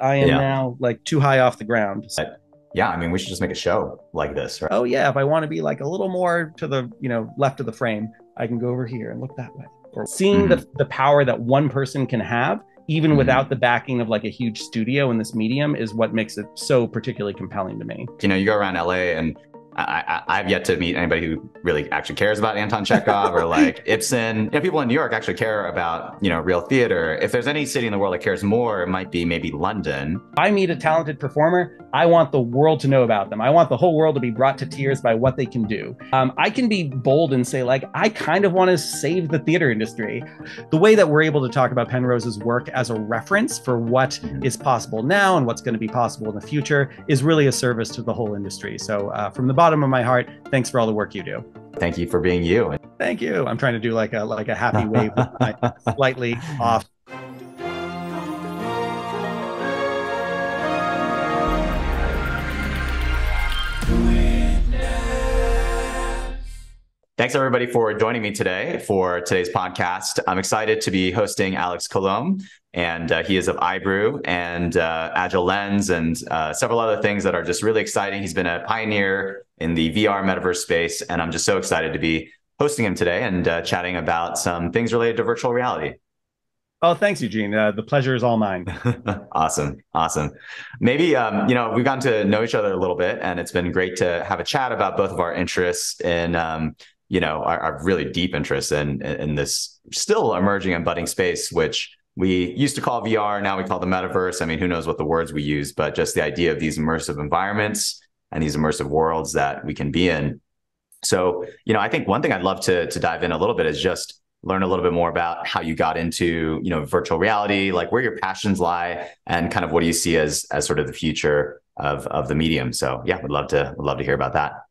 I am yeah. now like too high off the ground. yeah, I mean, we should just make a show like this, right? Oh yeah, if I want to be like a little more to the you know left of the frame, I can go over here and look that way. Or seeing mm-hmm. the the power that one person can have, even mm-hmm. without the backing of like a huge studio in this medium, is what makes it so particularly compelling to me. You know, you go around LA and I, I, have yet to meet anybody who really actually cares about Anton Chekhov or like Ibsen. You know, people in New York actually care about, you know, real theater. If there's any city in the world that cares more, it might be maybe London. I meet a talented performer. I want the world to know about them. I want the whole world to be brought to tears by what they can do. Um, I can be bold and say, like, I kind of want to save the theater industry. The way that we're able to talk about Penrose's work as a reference for what mm-hmm. possible now and what's going to be possible in the future is really a service to the whole industry. So, uh, from the bottom of my heart, thanks for all the work you do. Thank you for being you. Thank you. I'm trying to do like a like a happy wave, slightly off. Thanks everybody for joining me today for today's podcast. I'm excited to be hosting Alex Coulombe, and uh, he is of iBrew and uh, Agile Lens and uh, several other things that are just really exciting. He's been a pioneer in the VR metaverse space, and I'm just so excited to be hosting him today and uh, chatting about some things related to virtual reality. Oh, thanks, Eugene. Uh, the pleasure is all mine. awesome, awesome. Maybe um, you know we've gotten to know each other a little bit, and it's been great to have a chat about both of our interests in um, you know our, our really deep interest in, in this still emerging and budding space, which we used to call VR, now we call the metaverse. I mean, who knows what the words we use, but just the idea of these immersive environments and these immersive worlds that we can be in. So, you know, I think one thing I'd love to to dive in a little bit is just learn a little bit more about how you got into, you know, virtual reality, like where your passions lie and kind of what do you see as as sort of the future of of the medium. So, yeah, would love to would love to hear about that.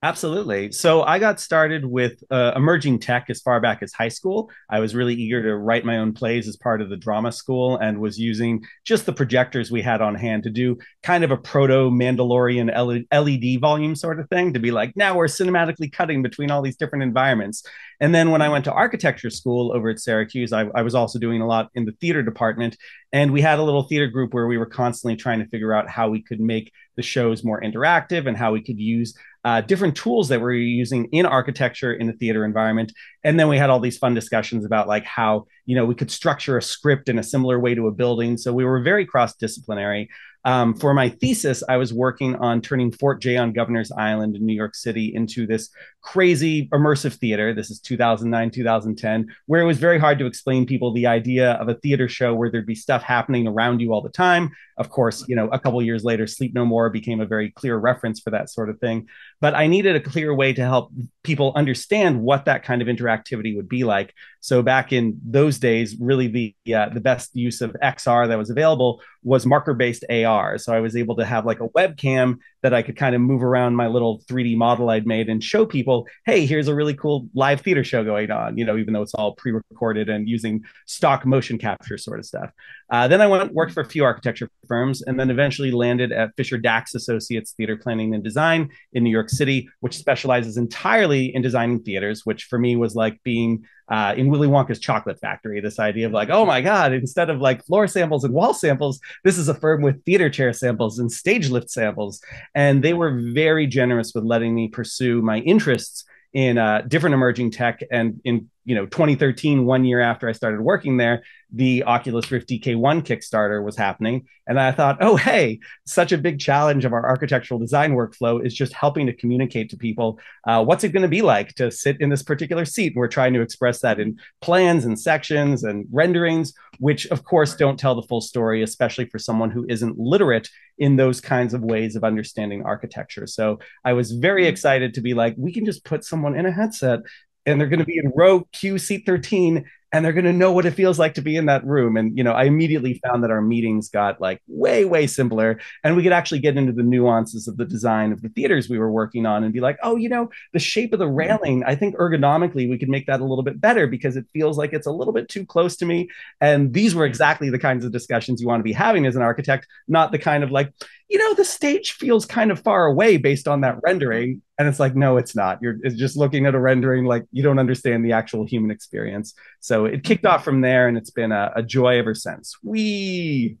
Absolutely. So I got started with uh, emerging tech as far back as high school. I was really eager to write my own plays as part of the drama school and was using just the projectors we had on hand to do kind of a proto Mandalorian LED volume sort of thing to be like, now we're cinematically cutting between all these different environments. And then when I went to architecture school over at Syracuse, I, I was also doing a lot in the theater department. And we had a little theater group where we were constantly trying to figure out how we could make the shows more interactive and how we could use uh, different tools that we're using in architecture in the theater environment. And then we had all these fun discussions about like how, you know, we could structure a script in a similar way to a building. So we were very cross disciplinary. Um, for my thesis, I was working on turning Fort Jay on Governor's Island in New York City into this crazy immersive theater. This is 2009, 2010, where it was very hard to explain people the idea of a theater show where there'd be stuff happening around you all the time. Of course, you know, a couple years later, Sleep No More became a very clear reference for that sort of thing. But I needed a clear way to help people understand what that kind of interactivity would be like. So back in those days, really the uh, the best use of XR that was available was marker based AR. So I was able to have like a webcam that I could kind of move around my little 3D model I'd made and show people, hey, here's a really cool live theater show going on, you know, even though it's all pre recorded and using stock motion capture sort of stuff. Uh, then I went worked for a few architecture firms and then eventually landed at Fisher Dachs Associates Theater Planning and Design in New York City, which specializes entirely in designing theaters, which for me was like being uh, in Willy Wonka's Chocolate Factory. This idea of like, oh my God, instead of like floor samples and wall samples, this is a firm with theater chair samples and stage lift samples. And they were very generous with letting me pursue my interests in uh, different emerging tech and in you know 2013 one year after i started working there the oculus rift dk1 kickstarter was happening. And i thought oh hey such a big challenge of our architectural design workflow is just helping to communicate to people uh, what's it going to be like to sit in this particular seat? And we're trying to express that in plans and sections and renderings which of course don't tell the full story especially for someone who isn't literate in those kinds of ways of understanding architecture. So i was very excited to be like we can just put someone in a headset and they're going to be in row Q seat 13 and they're going to know what it feels like to be in that room and you know i immediately found that our meetings got like way way simpler and we could actually get into the nuances of the design of the theaters we were working on and be like oh you know the shape of the mm-hmm. railing i think ergonomically we could make that a little bit better because it feels like it's a little bit too close to me and these were exactly the kinds of discussions you want to be having as an architect not the kind of like you know, the stage feels kind of far away based on that rendering. And it's like, no, it's not. You're just looking at a rendering like you don't understand the actual human experience. So it kicked off from there and it's been a, a joy ever since. We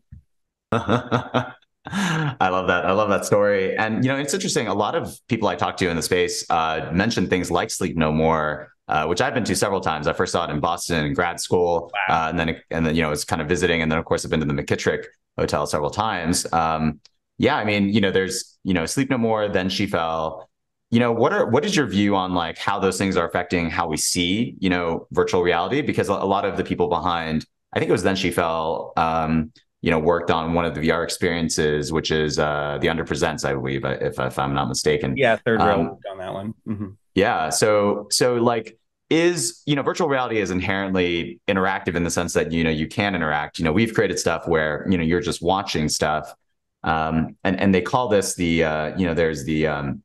I love that. I love that story. And you know, it's interesting. A lot of people I talk to in the space uh, mention things like Sleep No More, uh, which I've been to several times. I first saw it in Boston in grad school, wow. uh, and then and then you know, it's kind of visiting, and then of course I've been to the McKittrick Hotel several times. Um, yeah, I mean, you know, there's you know, Sleep No More, then She Fell. You know, what are what is your view on like how those things are affecting how we see you know virtual reality? Because a lot of the people behind, I think it was then She Fell. Um, you know, worked on one of the VR experiences, which is uh, the Under Presents, I believe, if, if I'm not mistaken. Yeah, third row um, on that one. Mm-hmm. Yeah, so so like is you know virtual reality is inherently interactive in the sense that you know you can interact. You know, we've created stuff where you know you're just watching stuff, um, and and they call this the uh, you know there's the um,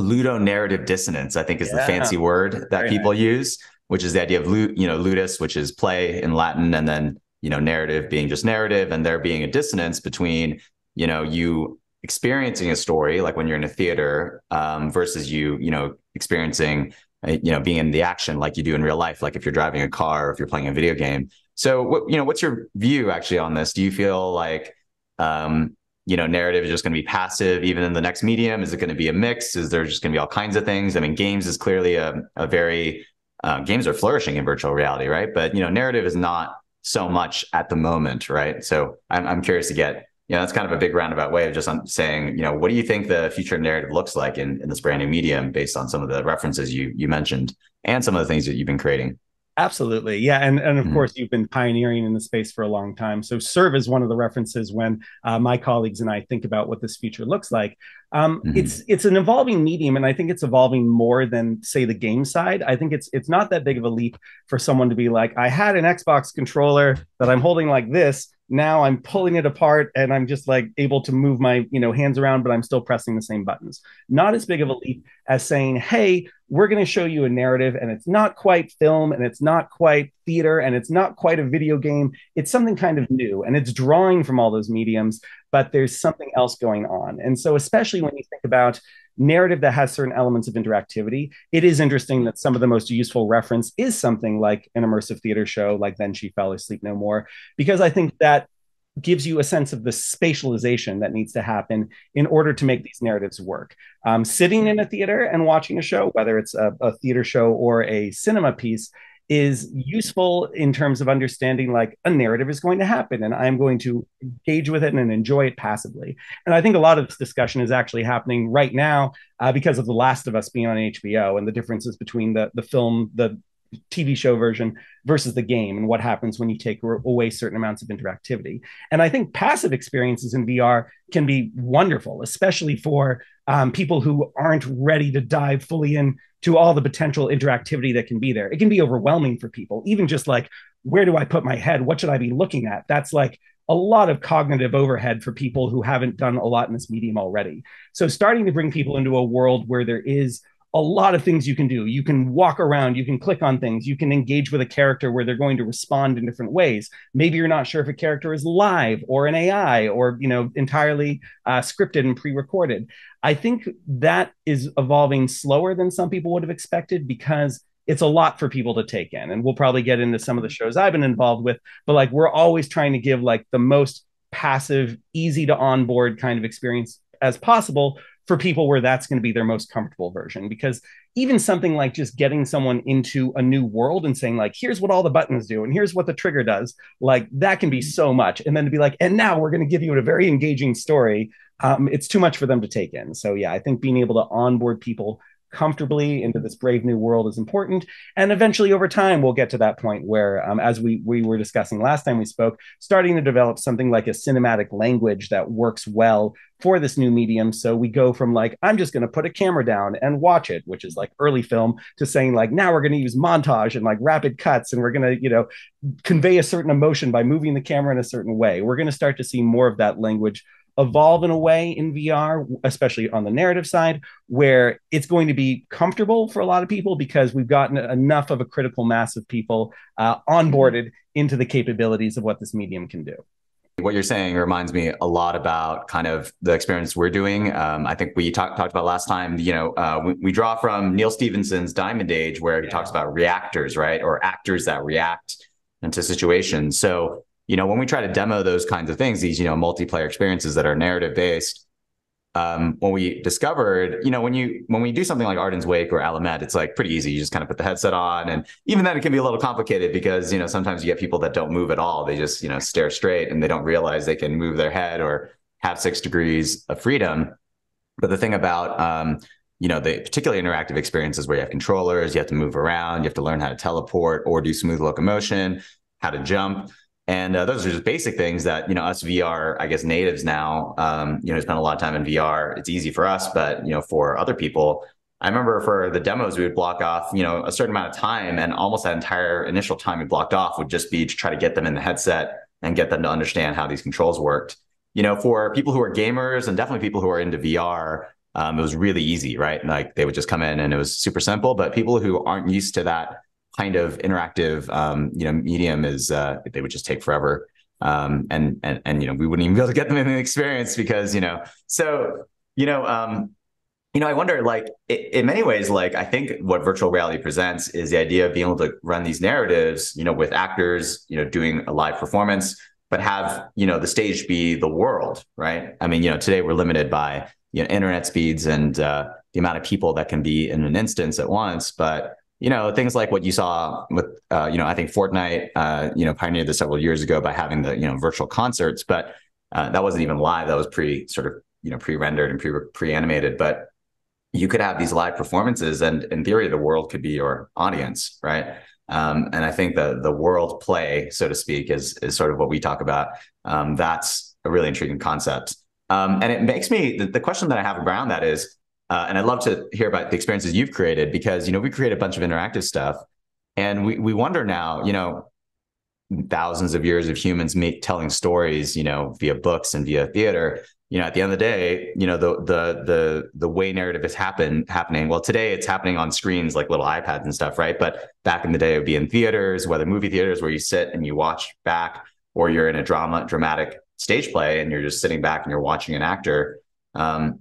ludonarrative dissonance. I think is yeah. the fancy word that Very people nice. use, which is the idea of you know ludus, which is play in Latin, and then you know narrative being just narrative and there being a dissonance between you know you experiencing a story like when you're in a theater um, versus you you know experiencing uh, you know being in the action like you do in real life like if you're driving a car or if you're playing a video game so what you know what's your view actually on this do you feel like um, you know narrative is just going to be passive even in the next medium is it going to be a mix is there just going to be all kinds of things i mean games is clearly a, a very uh, games are flourishing in virtual reality right but you know narrative is not so much at the moment, right? So I'm, I'm curious to get, you know, that's kind of a big roundabout way of just saying, you know, what do you think the future narrative looks like in, in this brand new medium based on some of the references you you mentioned and some of the things that you've been creating? Absolutely. Yeah. And, and of mm-hmm. course, you've been pioneering in the space for a long time. So, serve as one of the references when uh, my colleagues and I think about what this future looks like. Um, mm-hmm. It's it's an evolving medium, and I think it's evolving more than say the game side. I think it's it's not that big of a leap for someone to be like, I had an Xbox controller that I'm holding like this, now i'm pulling it apart and i'm just like able to move my you know hands around but i'm still pressing the same buttons. Not as big of a leap as saying hey we're going to show you a narrative and it's not quite film and it's not quite theater and it's not quite a video game. It's something kind of new and it's drawing from all those mediums but there's something else going on. And so especially when you think about narrative that has certain elements of interactivity, it is interesting that some of the most useful reference is something like an immersive theater show like Then She Fell or Sleep No More, because I think that gives you a sense of the spatialization that needs to happen in order to make these narratives work. Um, sitting in a theater and watching a show, whether it's a, a theater show or a cinema piece, is useful in terms of understanding like a narrative is going to happen and I'm going to engage with it and enjoy it passively. And I think a lot of this discussion is actually happening right now uh, because of The Last of Us being on HBO and the differences between the the film, the TV show version versus the game and what happens when you take away certain amounts of interactivity. And I think passive experiences in VR can be wonderful, especially for um, people who aren't ready to dive fully in to all the potential interactivity that can be there. It can be overwhelming for people, even just like, where do I put my head? What should I be looking at? That's like a lot of cognitive overhead for people who haven't done a lot in this medium already. So, starting to bring people into a world where there is a lot of things you can do. You can walk around, you can click on things, you can engage with a character where they're going to respond in different ways. Maybe you're not sure if a character is live or an AI or you know entirely uh, scripted and pre-recorded. I think that is evolving slower than some people would have expected because it's a lot for people to take in. And we'll probably get into some of the shows I've been involved with, but like we're always trying to give like the most passive, easy to onboard kind of experience as possible for people where that's going to be their most comfortable version because even something like just getting someone into a new world and saying like here's what all the buttons do and here's what the trigger does like that can be so much and then to be like and now we're going to give you a very engaging story um, it's too much for them to take in. So yeah, I think being able to onboard people comfortably into this brave new world is important. And eventually, over time, we'll get to that point where, um, as we we were discussing last time we spoke, starting to develop something like a cinematic language that works well for this new medium. So we go from like I'm just going to put a camera down and watch it, which is like early film, to saying like now we're going to use montage and like rapid cuts, and we're going to you know convey a certain emotion by moving the camera in a certain way. We're going to start to see more of that language evolve in a way in VR, especially on the narrative side, where it's going to be comfortable for a lot of people because we've gotten enough of a critical mass of people uh, onboarded into the capabilities of what this medium can do. What you're saying reminds me a lot about kind of the experience we're doing. Um, I think we talk, talked about last time, you know, uh, we, we, draw from Neal Stephenson's Diamond Age, where he yeah. talks about reactors, right? Or actors that react into situations. So you know, when we try to demo those kinds of things, these, you know, multiplayer experiences that are narrative based, um, when we discovered, you know, when you when we do something like Arden's Wake or Allumette, it's like pretty easy. You just kind of put the headset on, and even then, it can be a little complicated because you know sometimes you get people that don't move at all. They just you know stare straight, and they don't realize they can move their head or have six degrees of freedom. But the thing about um, you know the particularly interactive experiences where you have controllers, you have to move around, you have to learn how to teleport or do smooth locomotion, how to jump and uh, those are just basic things that, you know, us VR, I guess natives now, um, you know, spend a lot of time in VR. It's easy for us, but, you know, for other people, I remember for the demos, we would block off, you know, a certain amount of time and almost that entire initial time we blocked off would just be to try to get them in the headset and get them to understand how these controls worked. You know, for people who are gamers and definitely people who are into VR, um, it was really easy, right? Like they would just come in and it was super simple. But people who aren't used to that kind of interactive, um, you know, medium is uh, they would just take forever. Um, and and and you know, we wouldn't even be able to get them in the experience because you know, so you know, um, you know, I wonder, like, in many ways, like, I think what virtual reality presents is the idea of being able to run these narratives, you know, with actors, you know, doing a live performance, but have, you know, the stage be the world, right? I mean, you know, today we're limited by, you know, internet speeds and uh, the amount of people that can be in an instance at once. But, you know, things like what you saw with, uh, you know, I think Fortnite, uh, you know, pioneered this several years ago by having the, you know, virtual concerts, but uh, that wasn't even live. That was pre sort of, you know, pre-rendered and pre pre-animated. But you could have these live performances, and in theory, the world could be your audience, right? Um, and I think the the world play, so to speak, is is sort of what we talk about. Um, that's a really intriguing concept, um, and it makes me the, the question that I have around that is uh, and I'd love to hear about the experiences you've created because you know we create a bunch of interactive stuff, and we we wonder now, you know, thousands of years of humans make telling stories, you know, via books and via theater. You know, at the end of the day, you know, the the the the way narrative is happen happening. Well, today it's happening on screens like little iPads and stuff, right? But back in the day, it would be in theaters, whether movie theaters where you sit and you watch back, or you're in a drama dramatic stage play and you're just sitting back and you're watching an actor. Um,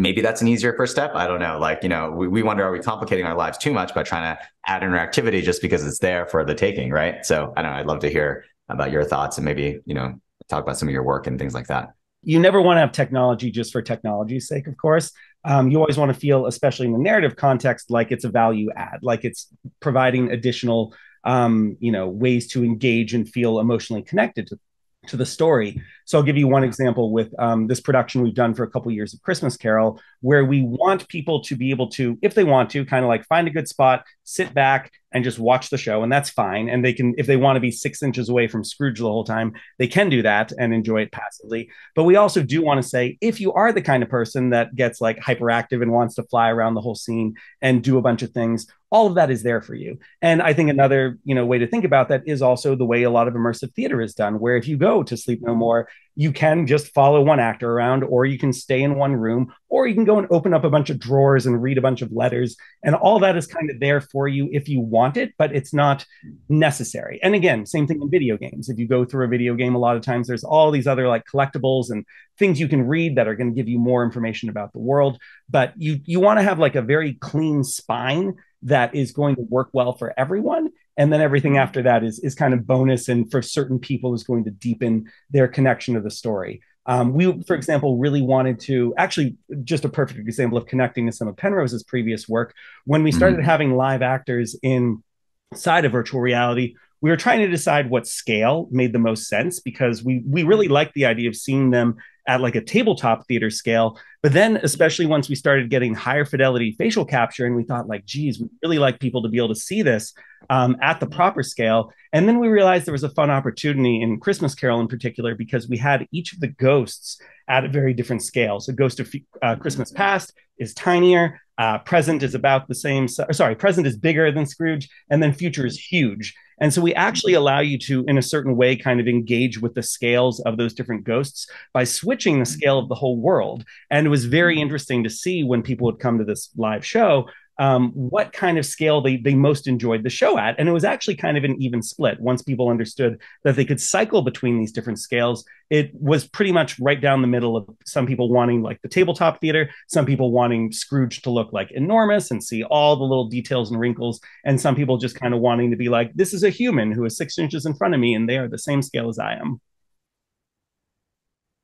maybe that's an easier first step. I don't know. Like, you know, we, we wonder, are we complicating our lives too much by trying to add interactivity just because it's there for the taking, right? So I don't know. I'd love to hear about your thoughts and maybe, you know, talk about some of your work and things like that. You never want to have technology just for technology's sake, of course. Um, you always want to feel, especially in the narrative context, like it's a value add, like it's providing additional um, you know, ways to engage and feel emotionally connected to to the story. So I'll give you one example with um, this production we've done for a couple of years of Christmas Carol, where we want people to be able to, if they want to, kind of like find a good spot, sit back and just watch the show, and that's fine. And they can, if they want to be six inches away from Scrooge the whole time, they can do that and enjoy it passively. But we also do want to say, if you are the kind of person that gets like hyperactive and wants to fly around the whole scene and do a bunch of things, all of that is there for you. And I think another, you know, way to think about that is also the way a lot of immersive theater is done, where if you go to Sleep No More, you can just follow one actor around, or you can stay in one room, or you can go and open up a bunch of drawers and read a bunch of letters. And all that is kind of there for you if you want it, but it's not necessary. And again, same thing in video games. If you go through a video game, a lot of times there's all these other like collectibles and things you can read that are going to give you more information about the world. But you you want to have like a very clean spine that is going to work well for everyone and then everything after that is is kind of bonus and for certain people is going to deepen their connection to the story um, we for example really wanted to actually just a perfect example of connecting to some of penrose's previous work when we started mm-hmm. having live actors inside of virtual reality we were trying to decide what scale made the most sense because we we really liked the idea of seeing them at like a tabletop theater scale. But then, especially once we started getting higher fidelity facial capture, and we thought, like, geez, we really like people to be able to see this um, at the proper scale. And then we realized there was a fun opportunity in Christmas Carol in particular because we had each of the ghosts at a very different scale. So, Ghost of uh, Christmas Past is tinier. Uh, present is about the same. Sorry, present is bigger than Scrooge, and then future is huge. And so we actually mm-hmm. allow you to, in a certain way, kind of engage with the scales of those different ghosts by switching the mm-hmm. scale of the whole world. And it was very mm-hmm. interesting to see when people would come to this live show um, what kind of scale they, they most enjoyed the show at. And it was actually kind of an even split. Once people understood that they could cycle between these different scales, it was pretty much right down the middle of some people wanting like the tabletop theater, some people wanting Scrooge to look like enormous and see all the little details and wrinkles, and some people just kind of wanting to be like, this is a human who is six inches in front of me and they are the same scale as I am.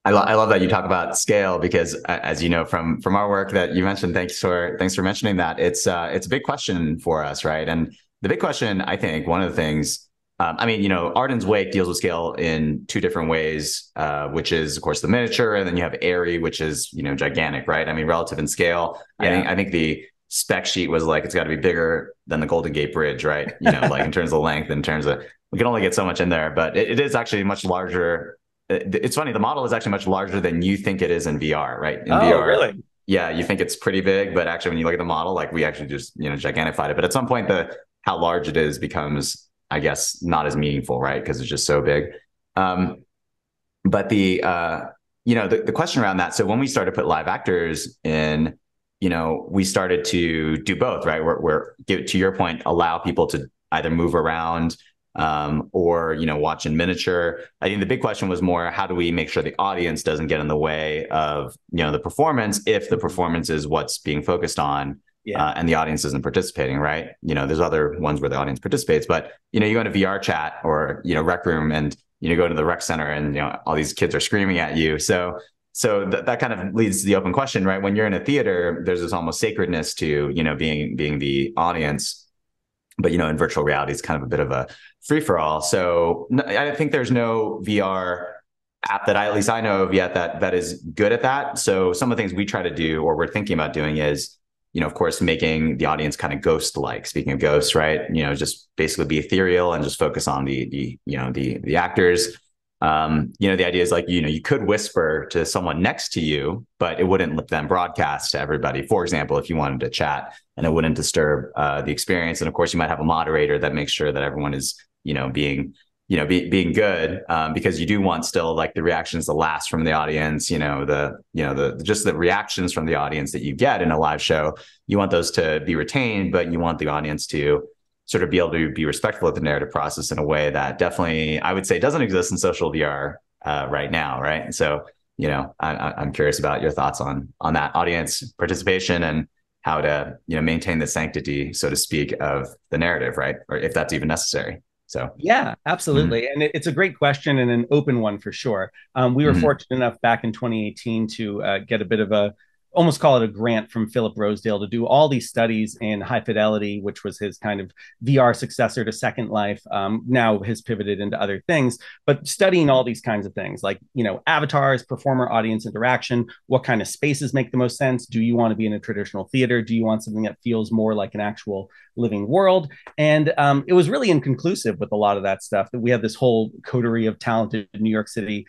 I, lo- I love that you talk about scale because, uh, as you know from from our work that you mentioned, thanks for thanks for mentioning that. It's uh, it's a big question for us, right? And the big question, I think, one of the things, um, I mean, you know, Arden's Wake deals with scale in two different ways, uh, which is, of course, the miniature, and then you have Airy, which is, you know, gigantic, right? I mean, relative in scale. Yeah. I think I think the spec sheet was like it's got to be bigger than the Golden Gate Bridge, right? You know, like in terms of length, in terms of we can only get so much in there, but it, it is actually much larger it's funny the model is actually much larger than you think it is in vr right? In oh, vr really? Yeah you think it's pretty big but actually when you look at the model like we actually just you know gigantified it. But at some point the how large it is becomes i guess not as meaningful right? Because it's just so big. Um but the uh you know the, the question around that so when we started to put live actors in you know we started to do both right? We're, we're give to your point allow people to either move around um, or you know watch in miniature. I think the big question was more how do we make sure the audience doesn't get in the way of you know the performance if the performance is what's being focused on. Yeah. Uh, and the audience isn't participating, right? You know, there's other ones where the audience participates, but you know, you go into VR chat or you know, rec room, and you know, go to the rec center, and you know, all these kids are screaming at you. So, so th- that kind of leads to the open question, right? When you're in a theater, there's this almost sacredness to you know being being the audience but you know in virtual reality it's kind of a bit of a free for all so i think there's no vr app that i at least i know of yet that that is good at that. So some of the things we try to do or we're thinking about doing is you know of course making the audience kind of ghost like speaking of ghosts right you know just basically be ethereal and just focus on the the you know the the actors um, you know, the idea is like, you know, you could whisper to someone next to you, but it wouldn't then broadcast to everybody. For example, if you wanted to chat and it wouldn't disturb uh, the experience. And of course, you might have a moderator that makes sure that everyone is, you know, being, you know, be, being good um, because you do want still like the reactions the last from the audience, you know, the, you know, the, just the reactions from the audience that you get in a live show. You want those to be retained, but you want the audience to, sort of be able to be respectful of the narrative process in a way that definitely I would say doesn't exist in social VR uh, right now, right? And so, you know, I, am curious about your thoughts on on that audience participation and how to you know maintain the sanctity, so to speak, of the narrative, right? Or if that's even necessary. So yeah, absolutely, mm-hmm. and it, it's a great question and an open one for sure. Um, we were mm-hmm. fortunate enough back in 2018 to uh, get a bit of a almost call it a grant from Philip Rosedale to do all these studies in high fidelity, which was his kind of VR successor to Second Life. Um, now has pivoted into other things, but studying all these kinds of things like, you know, avatars, performer audience interaction, what kind of spaces make the most sense? Do you want to be in a traditional theater? Do you want something that feels more like an actual living world? And um, it was really inconclusive with a lot of that stuff that we have this whole coterie of talented New York City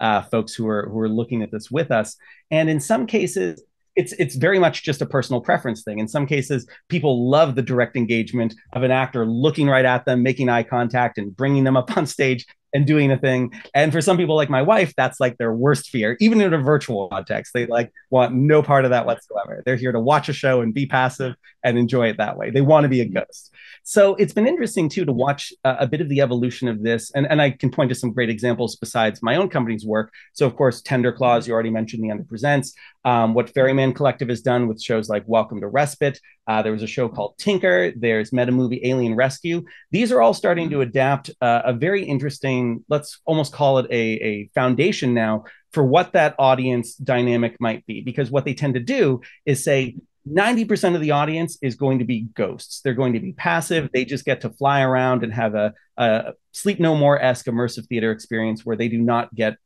uh, folks who are who are looking at this with us. And in some cases, it's it's very much just a personal preference thing. In some cases, people love the direct engagement of an actor looking right at them, making eye contact, and bringing them up on stage and doing a thing. And for some people, like my wife, that's like their worst fear, even in a virtual context. They like want no part of that whatsoever. They're here to watch a show and be passive and enjoy it that way. They want to be a ghost. So it's been interesting too to watch uh, a bit of the evolution of this. And, and I can point to some great examples besides my own company's work. So, of course, Tender Claws, you already mentioned the Under Presents. Um, what Ferryman Collective has done with shows like Welcome to Respite. Uh, there was a show called Tinker. There's Meta Movie Alien Rescue. These are all starting to adapt uh, a very interesting, let's almost call it a, a foundation now for what that audience dynamic might be. Because what they tend to do is say, 90% of the audience is going to be ghosts. They're going to be passive. They just get to fly around and have a, a Sleep No More esque immersive theater experience where they do not get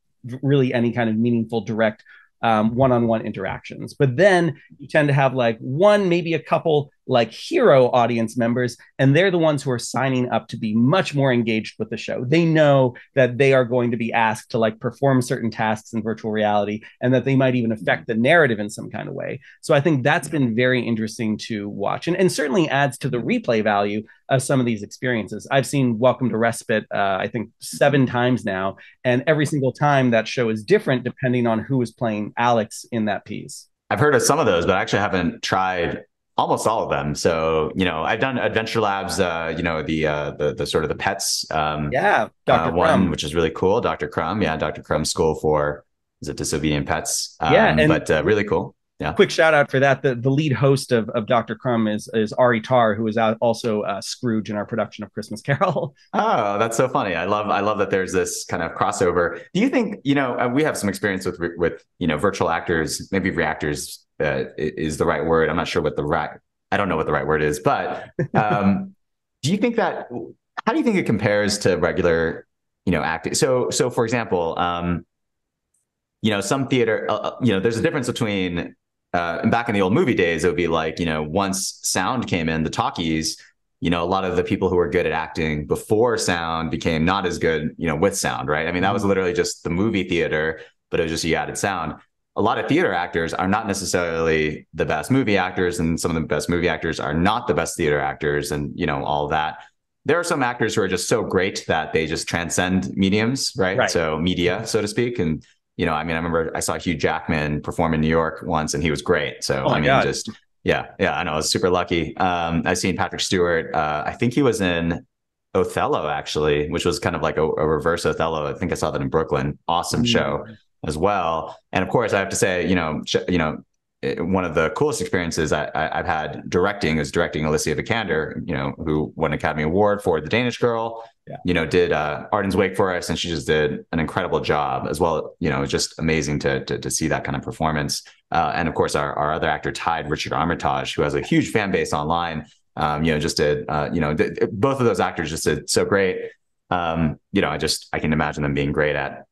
really any kind of meaningful direct um, one-on-one interactions. But then you tend to have like one maybe a couple like hero audience members and they're the ones who are signing up to be much more engaged with the show. They know that they are going to be asked to like perform certain tasks in virtual reality and that they might even mm-hmm. affect the narrative in some kind of way. So i think that's been very interesting to watch and, and certainly adds to the mm-hmm. replay value of some of these experiences. I've seen welcome to respite uh, i think seven mm-hmm. times now and every single time that show is different depending on who is playing alex in that piece. I've heard of some of those but i actually haven't tried almost all of them. So, you know, I've done Adventure Labs, uh, you know, the uh, the the sort of the pets, um, yeah, Dr. Uh, one, which is really cool. Dr. Crumb, yeah, Dr. Crumb School for is it disobedient pets? Um, yeah, and but uh, really cool. Yeah. Quick shout out for that. The the lead host of, of Dr. Crumb is is Ari Tarr, who is also uh, Scrooge in our production of Christmas Carol. Oh, that's so funny. I love I love that there's this kind of crossover. Do you think you know uh, we have some experience with with you know virtual actors, maybe reactors uh, is the right word. I'm not sure what the right I don't know what the right word is, but um, do you think that how do you think it compares to regular you know acting? So so for example. Um, you know, some theater, uh, uh you know, there's a difference between uh, and back in the old movie days, it would be like, you know, once sound came in, the talkies, you know, a lot of the people who were good at acting before sound became not as good, you know, with sound, right? I mean, that was mm-hmm. literally just the movie theater, but it was just you added sound. A lot of theater actors are not necessarily the best movie actors, and some of the best movie actors are not the best theater actors, and you know, all that. There are some actors who are just so great that they just transcend mediums, right? right. So media, so to speak, and you know, I mean, I remember I saw Hugh Jackman perform in New York once, and he was great. So oh I mean, God. just yeah, yeah, I know, I was super lucky. Um, I've seen Patrick Stewart. Uh, I think he was in Othello actually, which was kind of like a, a, reverse Othello. I think I saw that in Brooklyn. Awesome mm. show as well. And of course, I have to say, you know, you know, one of the coolest experiences I, have had directing is directing Alicia Vikander, you know, who won an Academy Award for The Danish Girl. Yeah. You know, did uh, Arden's Wake for us, and she just did an incredible job as well. You know, it's just amazing to to, to see that kind of performance. Uh, and of course, our, our other actor, Tide Richard Armitage, who has a huge fan base online. Um, you know, just did uh, you know th- both of those actors just did so great. Um, you know, I just I can imagine them being great at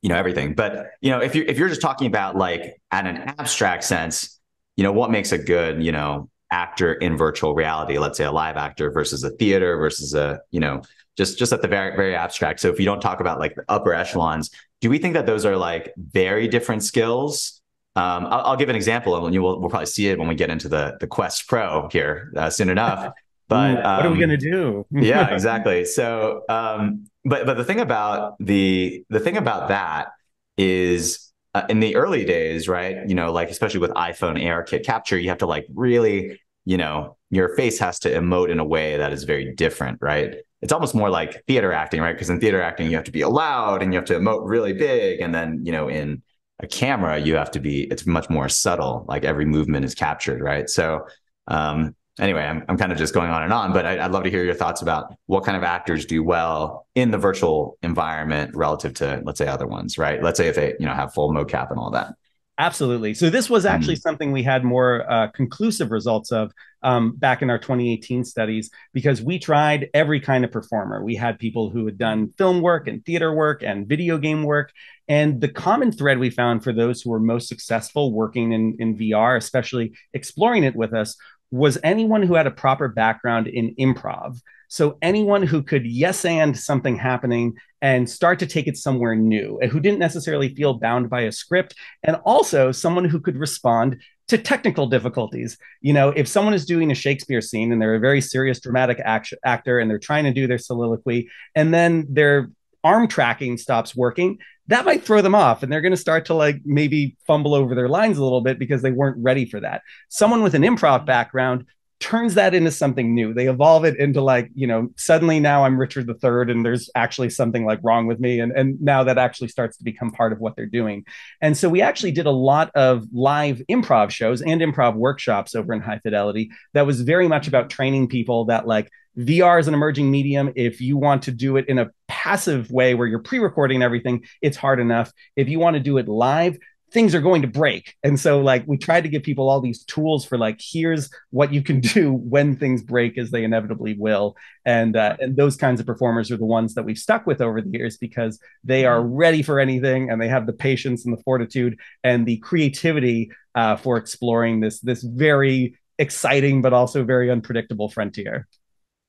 you know everything. But you know if you if you're just talking about like at an abstract sense you know what makes a good you know actor in virtual reality let's say a live actor versus a theater versus a you know just just at the very very abstract. So if you don't talk about like the upper echelons do we think that those are like very different skills? Um, I'll, I'll, give an example and you will, we'll probably see it when we get into the the quest pro here uh, soon enough. But um, what are we um, going to do? yeah exactly. So um, but but the thing about the the thing about that is uh, in the early days, right? You know, like especially with iPhone ARKit capture, you have to like really, you know, your face has to emote in a way that is very different, right? It's almost more like theater acting, right? Because in theater acting, you have to be loud and you have to emote really big, and then you know, in a camera, you have to be. It's much more subtle. Like every movement is captured, right? So um, anyway, I'm, I'm kind of just going on and on, but I, would love to hear your thoughts about what kind of actors do well in the virtual environment relative to, let's say, other ones, right? Let's say if they, you know, have full mocap and all that. Absolutely. So this was actually mm. something we had more uh, conclusive results of um, back in our 2018 studies because we tried every kind of performer. We had people who had done film work and theater work and video game work. And the common thread we found for those who were most successful working in, in VR, especially exploring it with us, was anyone who had a proper background in improv. So anyone who could yes and something happening and start to take it somewhere new, who didn't necessarily feel bound by a script, and also someone who could respond to technical difficulties. You know, if someone is doing a Shakespeare scene and they're a very serious dramatic act- actor and they're trying to do their soliloquy, and then their arm tracking stops working, that might throw them off and they're going to start to like maybe fumble over their lines a little bit because they weren't ready for that. Someone with an improv background turns that into something new. They evolve it into like, you know, suddenly now I'm Richard III and there's actually something like wrong with me. And, and now that actually starts to become part of what they're doing. And so we actually did a lot of live improv shows and improv workshops over in High Fidelity that was very much about training people that like VR is an emerging medium. If you want to do it in a passive way where you're pre recording everything, it's hard enough. If you want to do it live, things are going to break. And so, like, we tried to give people all these tools for, like, here's what you can do when things break, as they inevitably will. And, uh, and those kinds of performers are the ones that we've stuck with over the years because they are ready for anything and they have the patience and the fortitude and the creativity uh, for exploring this, this very exciting, but also very unpredictable frontier.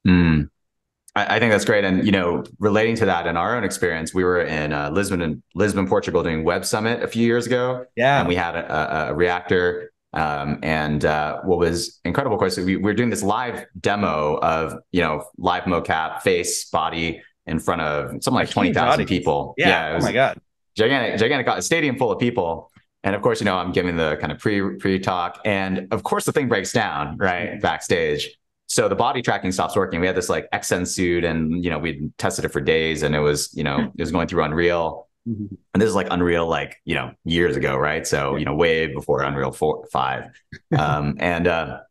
Mm. I, I, think that's great. And, you know, relating to that in our own experience, we were in uh, Lisbon and Lisbon, Portugal doing Web Summit a few years ago. Yeah. And we had a, a, a reactor. Um, and uh, what was incredible, of course, we, we were doing this live demo of, you know, live mocap, face, body in front of something like 20,000 people. Yeah. yeah oh my God. Gigantic, gigantic stadium full of people. and of course, you know, I'm giving the kind of pre pre talk, and of course, the thing breaks down right backstage. So the body tracking stops working. We had this like Xsens suit, and you know, we tested it for days, and it was you know it was going through Unreal. Mm-hmm. And this is like Unreal, like you know, years ago, right? So you know, way before Unreal four, five, um, and uh,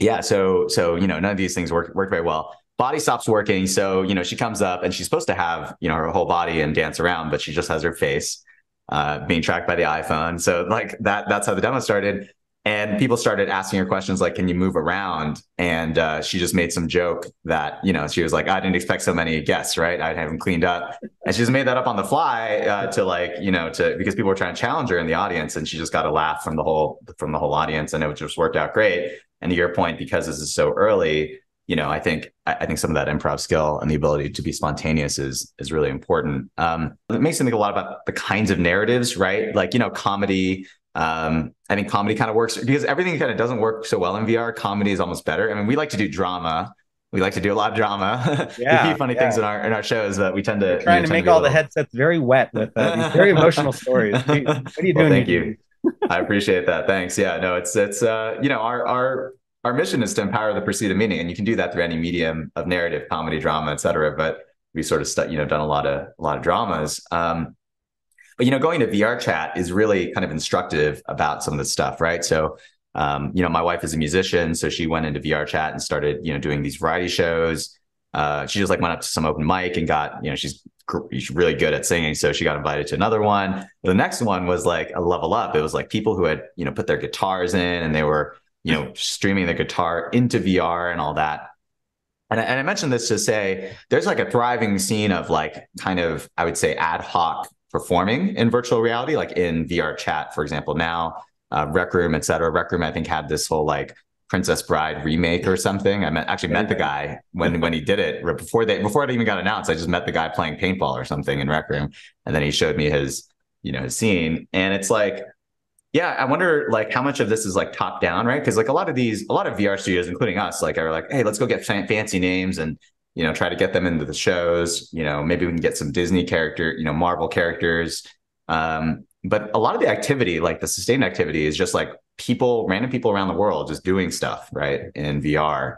yeah, so so you know, none of these things work work very well. Body stops working, so you know, she comes up and she's supposed to have you know her whole body and dance around, but she just has her face uh, being tracked by the iPhone. So like that, that's how the demo started. And people started asking her questions like, "Can you move around?" And uh, she just made some joke that you know she was like, "I didn't expect so many guests, right? i'd have them cleaned up," and she just made that up on the fly uh, to like you know to because people were trying to challenge her in the audience, and she just got a laugh from the whole from the whole audience, and it just worked out great. And to your point, because this is so early, you know, I think I think some of that improv skill and the ability to be spontaneous is is really important. Um, it makes me think a lot about the kinds of narratives, right? Like you know, comedy. Um, I think comedy kind of works because everything kind of doesn't work so well in VR. Comedy is almost better. I mean, we like to do drama. We like to do a lot of drama. Yeah, we funny yeah. things in our in our shows, but we tend to We're trying to make all little... the headsets very wet with uh, these very emotional stories. What are you doing? Well, thank you. I appreciate that. Thanks. Yeah, no, it's it's uh, you know our our our mission is to empower the pursuit of meaning, and you can do that through any medium of narrative, comedy, drama, etc. But we sort of stu- you know done a lot of a lot of dramas. Um, but you know, going to VR chat is really kind of instructive about some of this stuff, right? So, um, you know, my wife is a musician, so she went into VR chat and started you know doing these variety shows. Uh, she just like went up to some open mic and got you know she's she's really good at singing, so she got invited to another one. The next one was like a level up. It was like people who had you know put their guitars in and they were you know, streaming the guitar into VR and all that. And I, and I mentioned this to say there's like a thriving scene of like kind of, I would say, ad hoc performing in virtual reality, like in VR chat, for example. Now, uh, Rec Room, et cetera. Rec Room, I think, had this whole like Princess Bride remake or something. I met, actually met the guy when when he did it before they before it even got announced. I just met the guy playing paintball or something in Rec Room, and then he showed me his you know his scene, and it's like yeah, I wonder like how much of this is like top down, right? Because like a lot of these, a lot of VR studios, including us, like are like, hey, let's go get fancy names and you know try to get them into the shows. You know, maybe we can get some Disney character, you know, Marvel characters. Um, but a lot of the activity, like the sustained activity, is just like people, random people around the world, just doing stuff, right, in VR.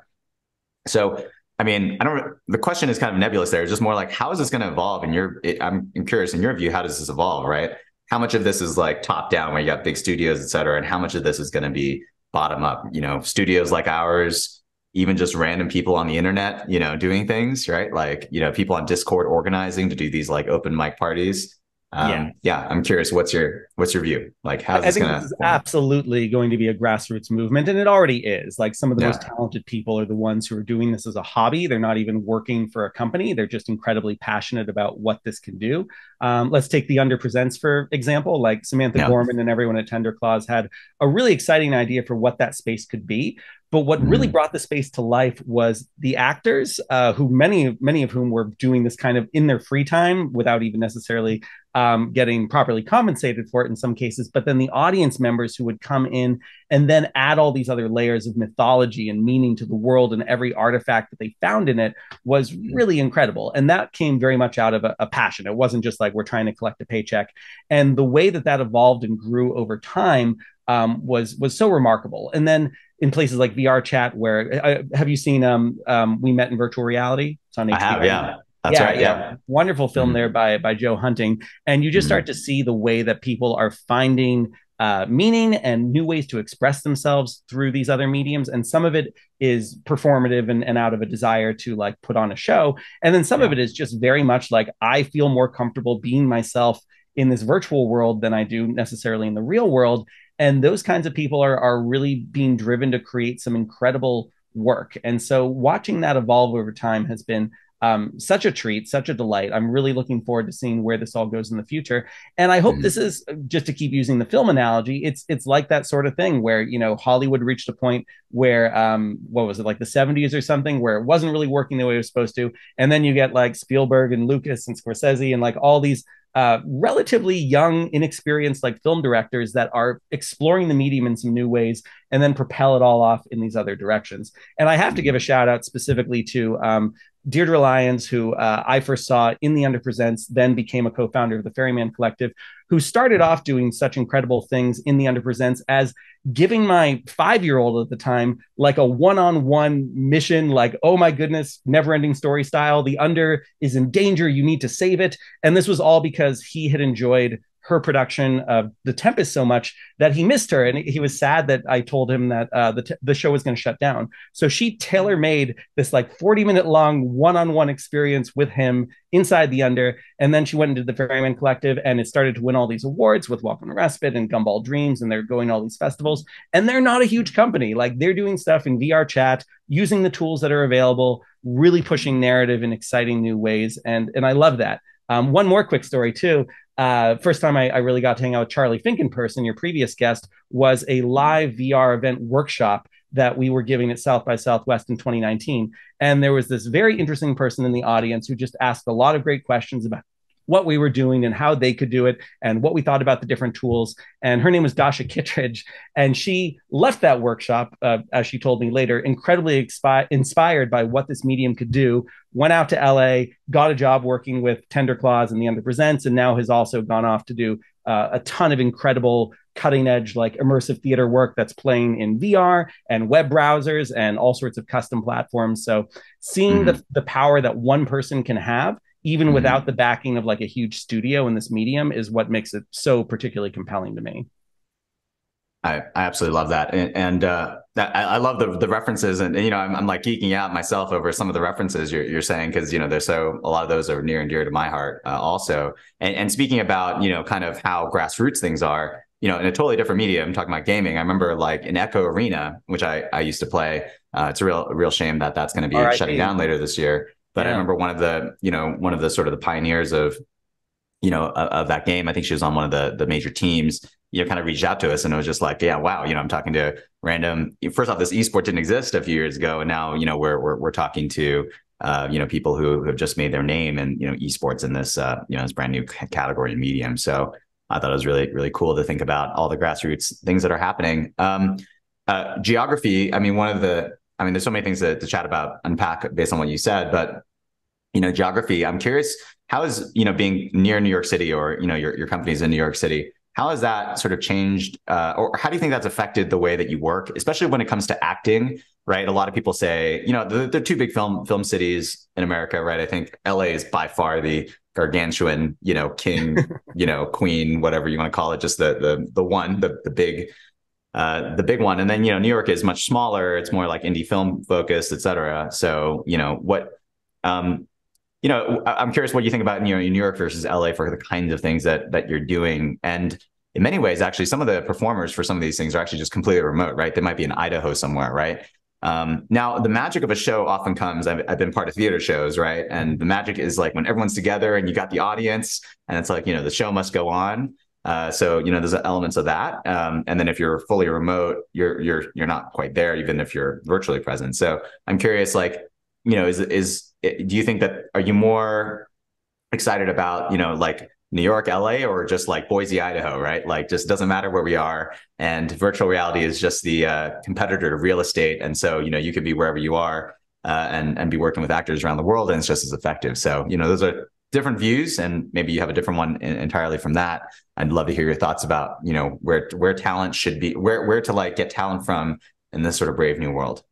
So, I mean, I don't. The question is kind of nebulous there. It's just more like, how is this going to evolve? And your, I'm curious in your view, how does this evolve, right? how much of this is like top down where you got big studios, et cetera, and how much of this is going to be bottom up? You know, studios like ours, even just random people on the internet, you know, doing things, right? Like, you know, people on Discord organizing to do these like open mic parties. Um, yeah. yeah, I'm curious. What's your what's your view? Like, how's I this think gonna, this is absolutely going to be a grassroots movement, and it already is. Like, some of the yeah. most talented people are the ones who are doing this as a hobby. They're not even working for a company. They're just incredibly passionate about what this can do. Um, let's take the underpresents for example. Like Samantha yeah. Gorman and everyone at Tender Claws had a really exciting idea for what that space could be. But what mm. really brought the space to life was the actors, uh, who many many of whom were doing this kind of in their free time without even necessarily um, getting properly compensated for it in some cases. But then the audience members who would come in and then add all these other layers of mythology and meaning to the world and every artifact that they found in it was mm. really incredible. And that came very much out of a, a passion. It wasn't just like we're trying to collect a paycheck. And the way that that evolved and grew over time um, was was so remarkable. And then in places like VR chat, where uh, have you seen um, um, We Met in Virtual Reality? It's on HBO. I have, yeah. That's yeah, right. Yeah. yeah. Wonderful film mm-hmm. there by by Joe Hunting. And you just mm-hmm. start to see the way that people are finding uh, meaning and new ways to express themselves through these other mediums. And some of it is performative and, and out of a desire to like put on a show. And then some yeah. of it is just very much like I feel more comfortable being myself in this virtual world than I do necessarily in the real world and those kinds of people are are really being driven to create some incredible work and so watching that evolve over time has been um, such a treat, such a delight. I'm really looking forward to seeing where this all goes in the future. And I hope mm-hmm. this is just to keep using the film analogy. It's it's like that sort of thing where you know Hollywood reached a point where um, what was it like the 70s or something where it wasn't really working the way it was supposed to, and then you get like Spielberg and Lucas and Scorsese and like all these uh, relatively young, inexperienced like film directors that are exploring the medium in some new ways and then propel it all off in these other directions. And I have to give a shout out specifically to um, Deirdre Lyons, who uh, I first saw in the Underpresents, then became a co-founder of the Ferryman Collective, who started off doing such incredible things in the Underpresents as giving my five-year-old at the time like a one-on-one mission, like, oh my goodness, never-ending story style. The under is in danger. You need to save it. And this was all because he had enjoyed her production of The Tempest so much that he missed her, and he was sad that I told him that uh, the t- the show was going to shut down. So she tailor made this like forty minute long one on one experience with him inside the Under, and then she went into the Ferryman Collective, and it started to win all these awards with Welcome to Respite and Gumball Dreams, and they're going to all these festivals. And they're not a huge company; like they're doing stuff in VR chat, using the tools that are available, really pushing narrative in exciting new ways, and and I love that. Um, one more quick story too uh, first time I, I, really got to hang out with Charlie Fink in person, your previous guest, was a live VR event workshop that we were giving at South by Southwest in 2019. And there was this very interesting person in the audience who just asked a lot of great questions about what we were doing and how they could do it and what we thought about the different tools. And her name was Dasha Kittredge. And she left that workshop, uh, as she told me later, incredibly expi- inspired by what this medium could do. Went out to LA, got a job working with Tender Claws and the Under Presents, and now has also gone off to do uh, a ton of incredible cutting edge like immersive theater work that's playing in VR and web browsers and all sorts of custom platforms. So seeing mm-hmm. the, the power that one person can have even mm-hmm. without the backing of like a huge studio in this medium is what makes it so particularly compelling to me I, I absolutely love that, and, and uh, that, I, I, love the the references, and, you know, I'm, I'm, like geeking out myself over some of the references you're, you're saying because you know, there's so a lot of those are near and dear to my heart, uh, also. And, and speaking about you know, kind of how grassroots things are, you know, in a totally different medium, talking about gaming. I remember like in Echo Arena, which I I used to play. Uh, it's a real a real shame that that's going to be R. shutting down later this year. But yeah. I remember one of the, you know, one of the sort of the pioneers of, you know, of, of, that game. I think she was on one of the the major teams. You know, kind of reached out to us, and it was just like, yeah, wow. You know, I'm talking to random. First off, this esport didn't exist a few years ago, and now, you know, we're we're, we're talking to. Uh, you know, people who have just made their name and you know, esports in this uh, you know, this brand new category and medium. So I thought it was really, really cool to think about all the grassroots things that are happening. Um, uh, geography. I mean, one of the I mean, there's so many things to, to chat about, unpack based on what you said, but you know, geography. I'm curious, how is you know being near New York City or you know your your company's in New York City? How has that sort of changed, uh, or how do you think that's affected the way that you work, especially when it comes to acting? Right, a lot of people say, you know, the, the two big film film cities in America, right? I think LA is by far the gargantuan, you know, king, you know, queen, whatever you want to call it, just the the the one, the the big uh, the big one. And then, you know, New York is much smaller. It's more like indie film focused, et cetera. So, you know, what, um, you know, I'm curious what you think about, you know, New York versus LA for the kinds of things that, that you're doing. And in many ways, actually, some of the performers for some of these things are actually just completely remote, right? They might be in Idaho somewhere, right? Um, now, the magic of a show often comes. I've, I've, been part of theater shows, right? And the magic is like when everyone's together and you got the audience, and it's like you know the show must go on. Uh, so you know, there's elements of that. Um, and then if you're fully remote, you're you're you're not quite there, even if you're virtually present. So I'm curious, like, you know, is is do you think that are you more excited about you know like New York, LA, or just like Boise, Idaho, right? Like, just doesn't matter where we are. And virtual reality is just the uh, competitor to real estate, and so you know you could be wherever you are uh, and and be working with actors around the world, and it's just as effective. So you know those are different views and maybe you have a different one in, entirely from that i'd love to hear your thoughts about you know where where talent should be where where to like get talent from in this sort of brave new world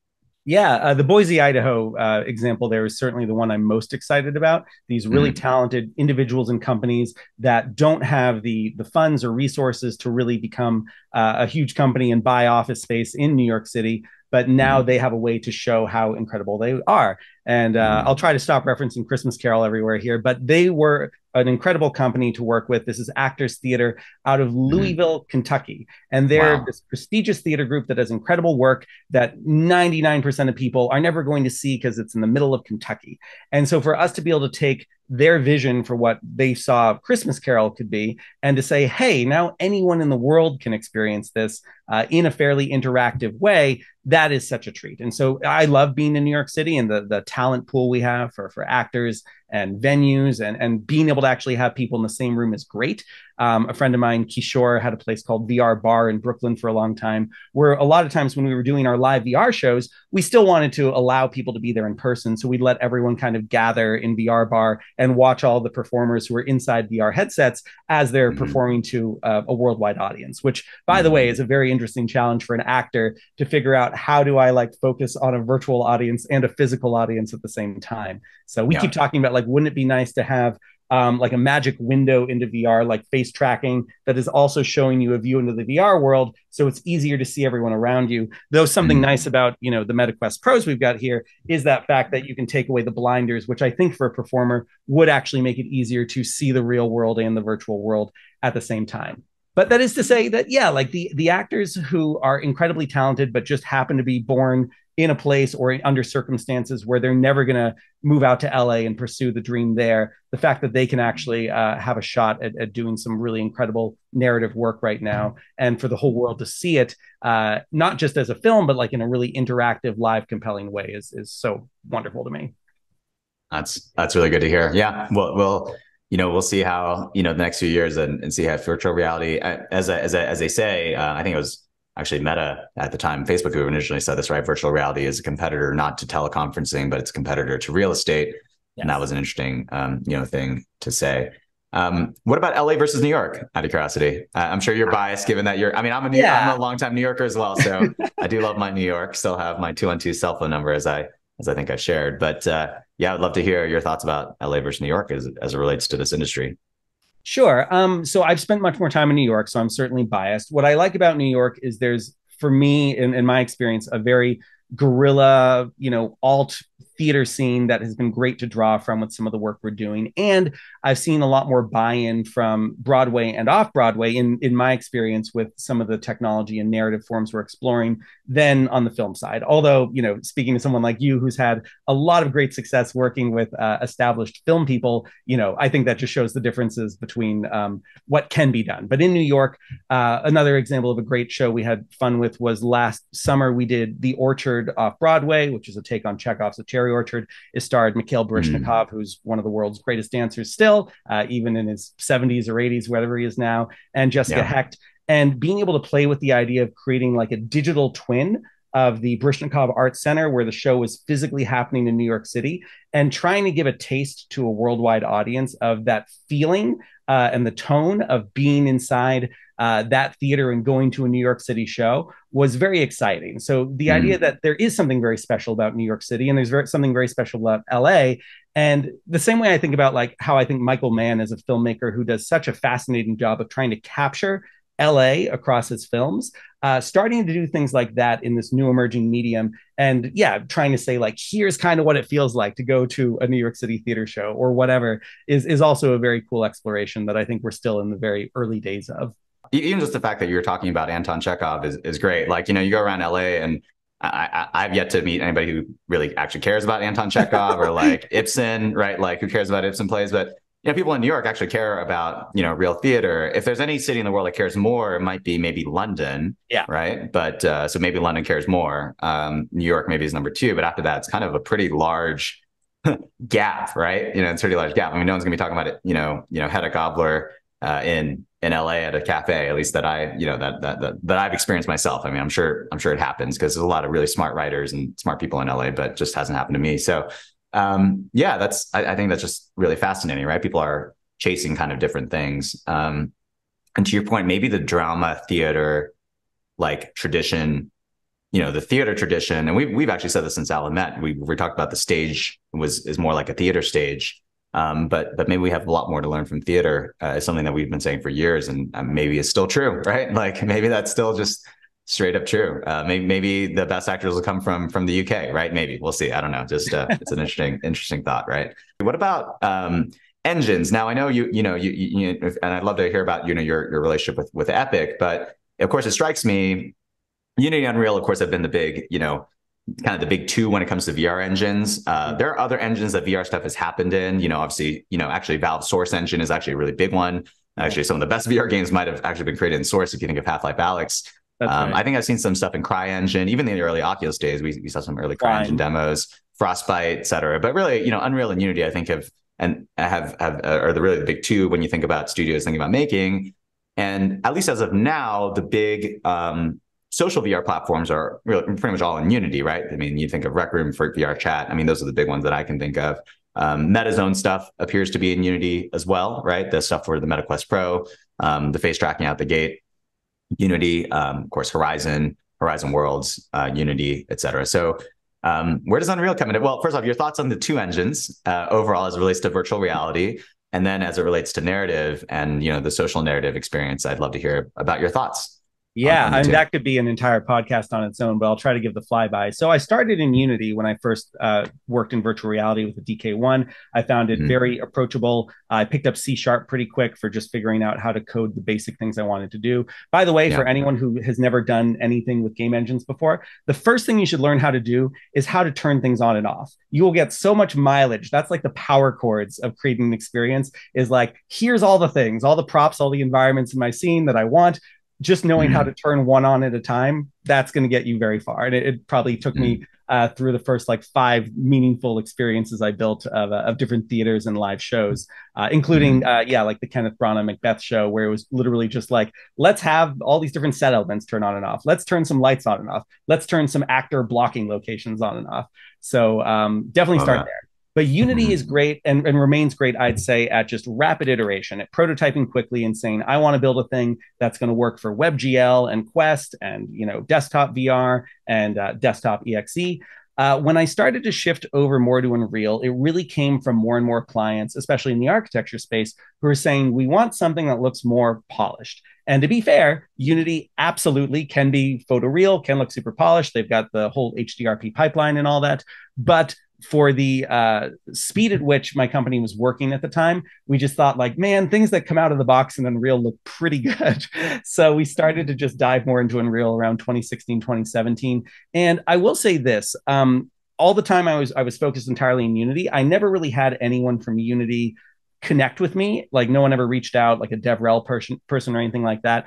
yeah, uh, the Boise, Idaho uh, example there is certainly the one I'm most excited about. These really mm talented individuals and companies that don't have the the funds or resources to really become uh, a huge company and buy office space in New York City, but now mm-hmm. they have a way to show how incredible they are. And uh, mm-hmm. I'll try to stop referencing Christmas Carol everywhere here, but they were an incredible company to work with. This is Actors Theater out of mm-hmm. Louisville, mm-hmm. Kentucky. And they're wow. this prestigious theater group that does incredible work that 99% of people are never going to see because it's in the middle of Kentucky. And so for us to be able to take their vision for what they saw Christmas Carol could be, and to say, hey, now anyone in the world can experience this uh, in a fairly interactive way. That is such a treat. And so I love being in New York City and the, the talent pool we have for, for actors and venues and, and being able to actually have people in the same room is great. Um, a friend of mine, Kishore, had a place called VR Bar in Brooklyn for a long time, where a lot of times when we were doing our live VR shows, we still wanted to allow people to be there in person. So we'd let everyone kind of gather in VR Bar and watch all the performers who were inside VR headsets as they're mm-hmm. performing to uh, a worldwide audience, which, by mm-hmm. the way, is a very interesting challenge for an actor to figure out how do I like focus on a virtual audience and a physical audience at the same time. So we yeah. keep talking about like, wouldn't it be nice to have um, like a magic window into VR, like face tracking that is also showing you a view into the VR world, so it's easier to see everyone around you. Though something mm-hmm. nice about you know the MetaQuest Pros we've got here is that fact that you can take away the blinders, which I think for a performer would actually make it easier to see the real world and the virtual world at the same time but that is to say that yeah like the the actors who are incredibly talented but just happen to be born in a place or under circumstances where they're never going to move out to LA and pursue the dream there. The fact that they can actually uh, have a shot at, at, doing some really incredible narrative work right now, and for the whole world to see it, uh, not just as a film, but like in a really interactive, live, compelling way, is is so wonderful to me. That's that's really good to hear. Yeah, well, well, you know, we'll see how you know the next few years and, and see how virtual reality, uh, as as as they say, uh, I think it was actually Meta at the time, Facebook, who initially said this, right? Virtual reality is a competitor not to teleconferencing, but it's a competitor to real estate. Yes. And that was an interesting, um, you know, thing to say. Um, what about LA versus New York? Out of curiosity, uh, I'm sure you're biased, given that you're. I mean, I'm a New, yeah. I'm a longtime New Yorker as well, so I do love my New York. Still have my two one two cell phone number, as I as I think I shared. But uh, yeah, I'd love to hear your thoughts about LA versus New York as as it relates to this industry. Sure. Um, so I've spent much more time in New York, so I'm certainly biased. What I like about New York is there's, for me, in, in my experience, a very guerrilla, you know, alt theater scene that has been great to draw from with some of the work we're doing. And I've seen a lot more buy-in from Broadway and off Broadway in, in my experience with some of the technology and narrative forms we're exploring than on the film side. Although, you know, speaking to someone like you who's had a lot of great success working with uh, established film people, you know, I think that just shows the differences between um, what can be done. But in New York, uh, another example of a great show we had fun with was last summer we did The Orchard off Broadway, which is a take on Chekhov's A Cherry Orchard. is starred Mikhail Baryshnikov, mm. who's one of the world's greatest dancers still, uh, even in his 70s or 80s, wherever he is now, and Jessica yeah. Hecht. And being able to play with the idea of creating like a digital twin of the Baryshnikov Art Center, where the show was physically happening in New York City, and trying to give a taste to a worldwide audience of that feeling uh, and the tone of being inside uh, that theater and going to a New York City show was very exciting. So the mm. idea that there is something very special about New York City and there's very, something very special about LA. And the same way I think about like how I think Michael Mann is a filmmaker who does such a fascinating job of trying to capture LA across his films, uh, starting to do things like that in this new emerging medium. And yeah, trying to say, like, here's kind of what it feels like to go to a New York City theater show or whatever is, is also a very cool exploration that I think we're still in the very early days of even just the fact that you're talking about Anton Chekhov is, is great. Like, you know, you go around LA and I, I, have yet to meet anybody who really actually cares about Anton Chekhov or like Ibsen, right? Like who cares about Ibsen plays, but you know, people in New York actually care about, you know, real theater. If there's any city in the world that cares more, it might be maybe London. Yeah. Right. But uh, so maybe London cares more. Um, New York maybe is number two, but after that, it's kind of a pretty large gap, right? You know, it's a pretty large gap. I mean, no one's gonna be talking about it, you know, you know, Hedda Gabler uh, in in LA at a cafe, at least that I, you know, that that that, that I've experienced myself. I mean, I'm sure I'm sure it happens because there's a lot of really smart writers and smart people in LA, but just hasn't happened to me. So um, yeah, that's I, I, think that's just really fascinating, right? People are chasing kind of different things. Um, and to your point, maybe the drama theater like tradition, you know, the theater tradition, and we've we've actually said this since Allumette. We we talked about the stage was is more like a theater stage. Um, but but maybe we have a lot more to learn from theater. Uh, is something that we've been saying for years, and um, maybe it's still true, right? Like maybe that's still just straight up true. Uh, maybe maybe the best actors will come from from the UK, right? Maybe we'll see. I don't know. Just uh, it's an interesting interesting thought, right? What about um, engines? Now I know you you know you, you and I'd love to hear about you know your your relationship with with Epic, but of course it strikes me. Unity Unreal, of course, have been the big you know kind of the big two when it comes to VR engines. Uh, there are other engines that VR stuff has happened in. You know, obviously, you know, actually Valve Source Engine is actually a really big one. Actually, some of the best VR games might have actually been created in Source. If you think of Half Life Alyx, um, right. I think I've seen some stuff in CryEngine. Even in the early Oculus days, we, we saw some early CryEngine demos, Frostbite, et cetera. But really, you know, Unreal and Unity, I think have and have have are the really the big two when you think about studios thinking about making. And at least as of now, the big um, social VR platforms are really pretty much all in Unity, right? I mean, you think of Rec Room for VRChat. I mean, those are the big ones that I can think of. Um, Meta's own stuff appears to be in Unity as well, right? The stuff for the MetaQuest Pro, um, the face tracking out the gate, Unity, um, of course, Horizon, Horizon Worlds, uh, Unity, et cetera. So um, where does Unreal come in? Well, first off, your thoughts on the two engines uh, overall as it relates to virtual reality, and then as it relates to narrative and you know the social narrative experience. I'd love to hear about your thoughts. Yeah, I mean, that could be an entire podcast on its own, but I'll try to give the flyby. So I started in Unity when I first uh, worked in virtual reality with the DK1. I found it mm-hmm. very approachable. I picked up C sharp pretty quick for just figuring out how to code the basic things I wanted to do. By the way, yeah. for anyone who has never done anything with game engines before, the first thing you should learn how to do is how to turn things on and off. You will get so much mileage. That's like the power chords of creating an experience is like, here's all the things, all the props, all the environments in my scene that I want just knowing mm-hmm. how to turn one on at a time that's going to get you very far and it, it probably took mm-hmm. me uh, through the first like five meaningful experiences i built of, uh, of different theaters and live shows uh, including mm-hmm. Uh, yeah like the kenneth branagh macbeth show where it was literally just like let's have all these different set elements turn on and off let's turn some lights on and off let's turn some actor blocking locations on and off so um, definitely start there but Unity mm-hmm. is great and, and remains great, I'd say, at just rapid iteration, at prototyping quickly and saying, I want to build a thing that's going to work for WebGL and Quest and you know desktop VR and uh, desktop EXE. Uh, when I started to shift over more to Unreal, it really came from more and more clients, especially in the architecture space, who are saying, we want something that looks more polished. And to be fair, Unity absolutely can be photoreal, can look super polished. They've got the whole HDRP pipeline and all that. But for the uh, speed at which my company was working at the time, we just thought like, man, things that come out of the box in Unreal look pretty good. so we started to just dive more into Unreal around 2016, 2017. And I will say this, um, all the time I was I was focused entirely in Unity. I never really had anyone from Unity connect with me. Like no one ever reached out, like a DevRel person person or anything like that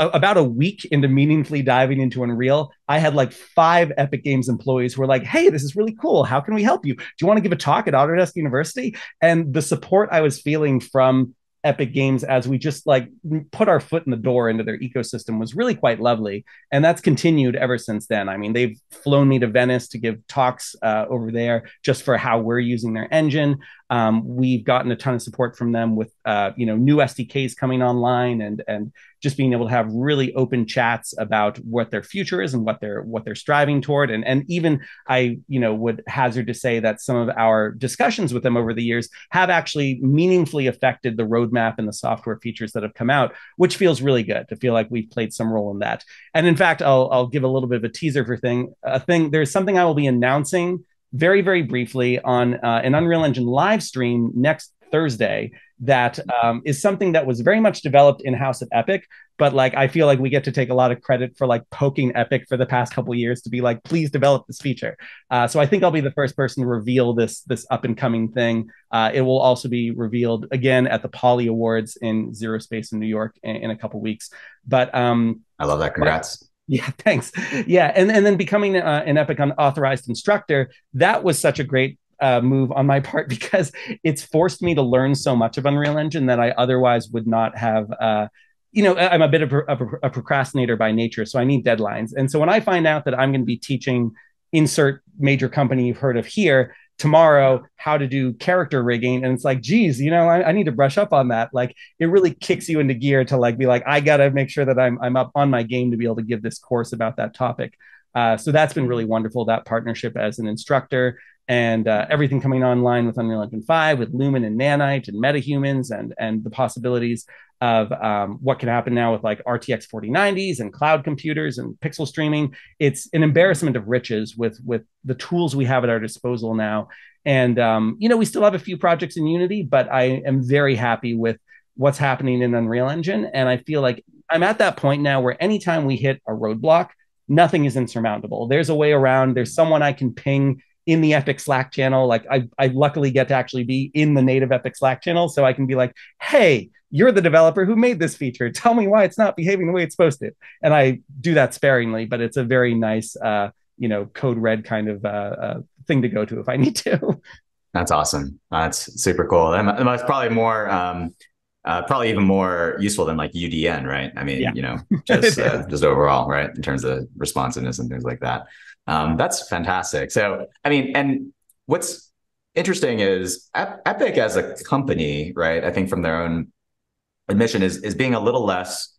about a week into meaningfully diving into Unreal, I had like five Epic Games employees who were like, "Hey, this is really cool. How can we help you? Do you want to give a talk at Autodesk University?" And the support I was feeling from Epic Games as we just like put our foot in the door into their ecosystem was really quite lovely, and that's continued ever since then. I mean, they've flown me to Venice to give talks uh, over there just for how we're using their engine. Um, we've gotten a ton of support from them with uh, you know new SDKs coming online and and just being able to have really open chats about what their future is and what they're what they're striving toward and and even I you know would hazard to say that some of our discussions with them over the years have actually meaningfully affected the roadmap and the software features that have come out, which feels really good to feel like we've played some role in that. And in fact, I'll I'll give a little bit of a teaser for thing a thing. There's something I will be announcing very, very briefly on uh, an Unreal Engine live stream next Thursday that um, is something that was very much developed in house at Epic. But like, I feel like we get to take a lot of credit for like poking Epic for the past couple years to be like, please develop this feature. Uh, so I think I'll be the first person to reveal this this up and coming thing. Uh, it will also be revealed again at the Poly Awards in Zero Space in New York in, in a couple weeks. But um, I love that. Congrats. Yeah, thanks. Yeah, and and then becoming uh, an Epic authorized instructor, that was such a great uh, move on my part because it's forced me to learn so much of Unreal Engine that I otherwise would not have. Uh, you know, I'm a bit of a, a, procrastinator by nature, so I need deadlines. And so when I find out that I'm going to be teaching insert major company you've heard of here tomorrow how to do character rigging. And it's like geez you know I, I, need to brush up on that. Like it really kicks you into gear to like be like i gotta make sure that i'm, I'm up on my game to be able to give this course about that topic. Uh, so that's been really wonderful that partnership as an instructor and uh, everything coming online with Unreal Engine 5 with Lumen and Nanite and MetaHumans and and the possibilities of um, what can happen now with like RTX 4090s and cloud computers and pixel streaming. It's an embarrassment of riches with with the tools we have at our disposal now. And um, you know, we still have a few projects in Unity, but I am very happy with what's happening in Unreal Engine. And I feel like I'm at that point now where anytime we hit a roadblock, nothing is insurmountable. There's a way around. There's someone I can ping in the Epic Slack channel. Like I, I luckily get to actually be in the native Epic Slack channel, so I can be like, "Hey, you're the developer who made this feature. Tell me why it's not behaving the way it's supposed to." And I do that sparingly, but it's a very nice, uh, you know, code red kind of uh, uh, thing to go to if I need to. That's awesome. That's super cool. And it's probably more, um, uh, probably even more useful than like UDN, right? I mean, yeah. you know, just uh, just overall, right, in terms of responsiveness and things like that. Um, that's fantastic. So, I mean, and what's interesting is Epic as a company, right? I think from their own admission is is being a little less,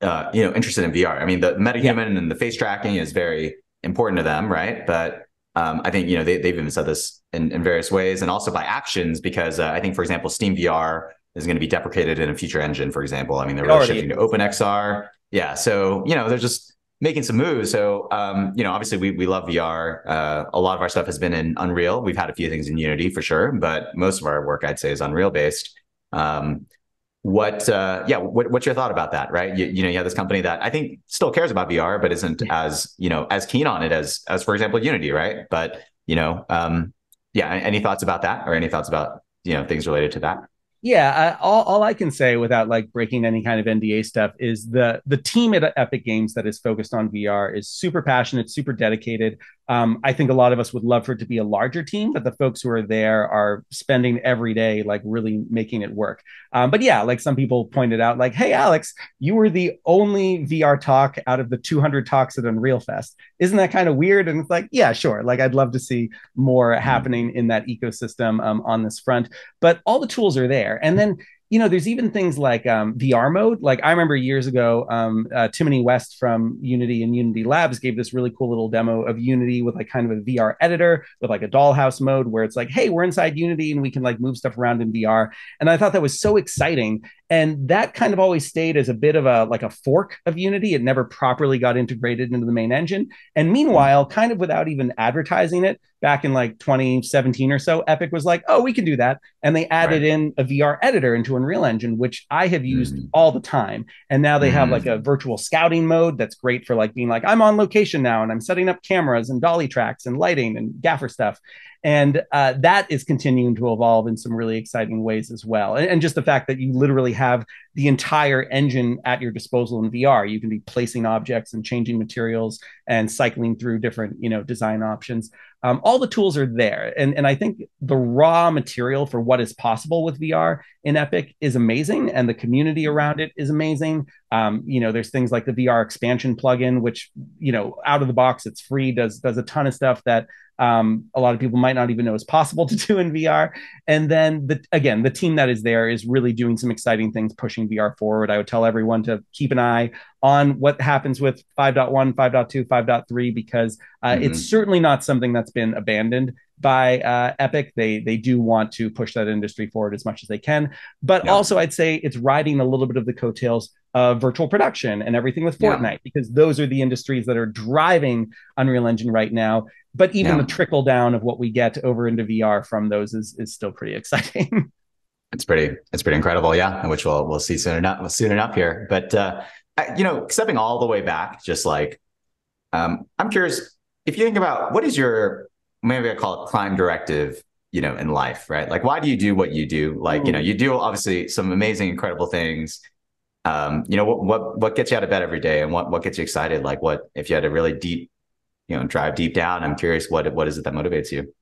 uh, you know, interested in VR. I mean, the MetaHuman yeah. and the face tracking is very important to them, right? But um, I think you know they, they've even said this in, in various ways, and also by actions, because uh, I think, for example, Steam VR is going to be deprecated in a future engine, for example. I mean, they're really shifting to OpenXR. Yeah, so you know they're just making some moves. So um, you know, obviously we we love VR. Uh, a lot of our stuff has been in Unreal. We've had a few things in Unity for sure, but most of our work, I'd say, is Unreal based. Um, what uh, yeah what, what's your thought about that right you, you know you have this company that i think still cares about vr but isn't as you know as keen on it as as for example unity right but you know um yeah any thoughts about that or any thoughts about you know things related to that yeah I, all, all i can say without like breaking any kind of nda stuff is the the team at epic games that is focused on vr is super passionate super dedicated um, I think a lot of us would love for it to be a larger team, but the folks who are there are spending every day like really making it work. Um, but yeah, like some people pointed out, like, hey, Alex, you were the only VR talk out of the 200 talks at Unreal Fest. Isn't that kind of weird? And it's like, yeah, sure. Like, I'd love to see more mm-hmm. happening in that ecosystem um, on this front. But all the tools are there. And then you know, there's even things like um, VR mode. Like I remember years ago, um, uh, Timoni West from Unity and Unity Labs gave this really cool little demo of Unity with like kind of a VR editor with like a dollhouse mode where it's like, hey, we're inside Unity and we can like move stuff around in VR. And I thought that was so exciting and that kind of always stayed as a bit of a like a fork of unity it never properly got integrated into the main engine and meanwhile kind of without even advertising it back in like 2017 or so epic was like oh we can do that and they added right. in a vr editor into unreal engine which i have used mm. all the time and now they mm. have like a virtual scouting mode that's great for like being like i'm on location now and i'm setting up cameras and dolly tracks and lighting and gaffer stuff and uh, that is continuing to evolve in some really exciting ways as well. And, and, just the fact that you literally have the entire engine at your disposal in VR, you can be placing objects and changing materials and cycling through different, you know, design options. Um, all the tools are there, and and I think the raw material for what is possible with VR in Epic is amazing, and the community around it is amazing. Um, you know, there's things like the VR expansion plugin, which you know, out of the box, it's free, does does a ton of stuff that um, a lot of people might not even know is possible to do in VR. And then the, again, the team that is there is really doing some exciting things, pushing VR forward. I would tell everyone to keep an eye on what happens with 5.1, 5.2, 5.3, because uh, mm-hmm. it's certainly not something that's been abandoned by uh, Epic. They they do want to push that industry forward as much as they can, but yeah. also I'd say it's riding a little bit of the coattails of virtual production and everything with Fortnite yeah. because those are the industries that are driving Unreal Engine right now. But even yeah. the trickle down of what we get over into VR from those is is still pretty exciting. it's pretty it's pretty incredible, yeah, which we'll we'll see soon enough soon enough here. But uh, you know, stepping all the way back, just like um, I'm curious if you think about what is your maybe I call it prime directive, you know, in life, right? Like, why do you do what you do? Like, you know, you do obviously some amazing, incredible things. Um, you know, what what what gets you out of bed every day, and what what gets you excited? Like, what if you had a really deep, you know, drive deep down? I'm curious, what what is it that motivates you?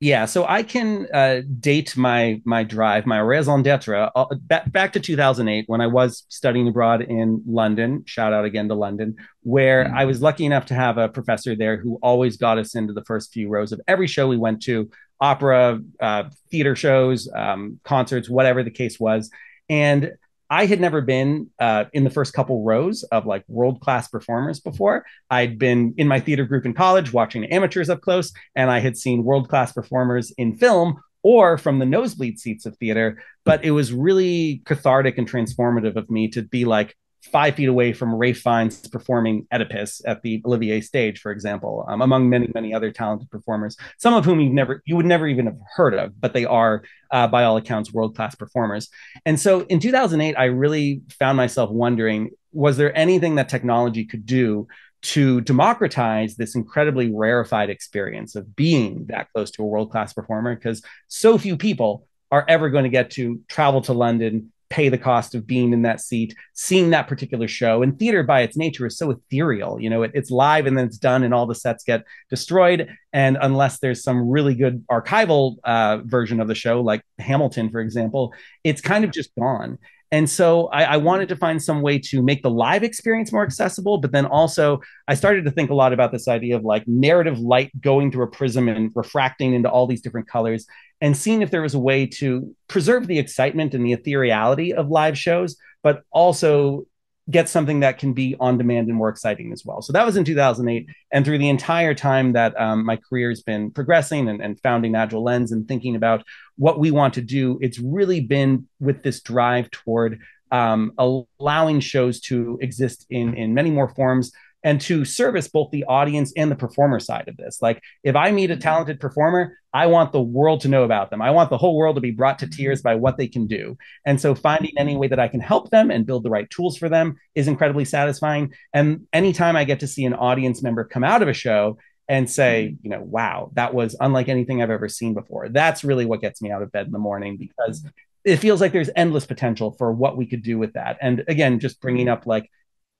Yeah, so I can uh, date my my drive, my raison d'être, uh, back, back to 2008 when I was studying abroad in London. Shout out again to London, where mm-hmm. I was lucky enough to have a professor there who always got us into the first few rows of every show we went to, opera, uh, theater shows, um, concerts, whatever the case was. And I had never been uh, in the first couple rows of like world class performers before. I'd been in my theater group in college watching amateurs up close, and I had seen world class performers in film or from the nosebleed seats of theater. But it was really cathartic and transformative of me to be like, five feet away from Ralph Fiennes performing Oedipus at the Olivier stage, for example, um, among many, many other talented performers, some of whom you've never, you would never even have heard of, but they are, uh, by all accounts, world class performers. And so in 2008, I really found myself wondering was there anything that technology could do to democratize this incredibly rarefied experience of being that close to a world class performer? Because so few people are ever going to get to travel to London pay the cost of being in that seat, seeing that particular show. And theater, by its nature, is so ethereal. You know, it, it's live and then it's done, and all the sets get destroyed. And unless there's some really good archival uh, version of the show, like Hamilton, for example, it's kind of just gone. And so I, I, wanted to find some way to make the live experience more accessible. But then also, I started to think a lot about this idea of like narrative light going through a prism and refracting into all these different colors and seeing if there was a way to preserve the excitement and the ethereality of live shows, but also get something that can be on demand and more exciting as well. So that was in 2008. And through the entire time that um, my career has been progressing and, and founding Agile Lens and thinking about what we want to do, it's really been with this drive toward um, allowing shows to exist in, in many more forms and to service both the audience and the performer side of this. Like, if I meet a mm-hmm. talented performer, I want the world to know about them. I want the whole world to be brought to mm-hmm. tears by what they can do. And so, finding any way that I can help them and build the right tools for them is incredibly satisfying. And anytime I get to see an audience member come out of a show and say, mm-hmm. you know, wow, that was unlike anything I've ever seen before, that's really what gets me out of bed in the morning because it feels like there's endless potential for what we could do with that. And again, just bringing up like,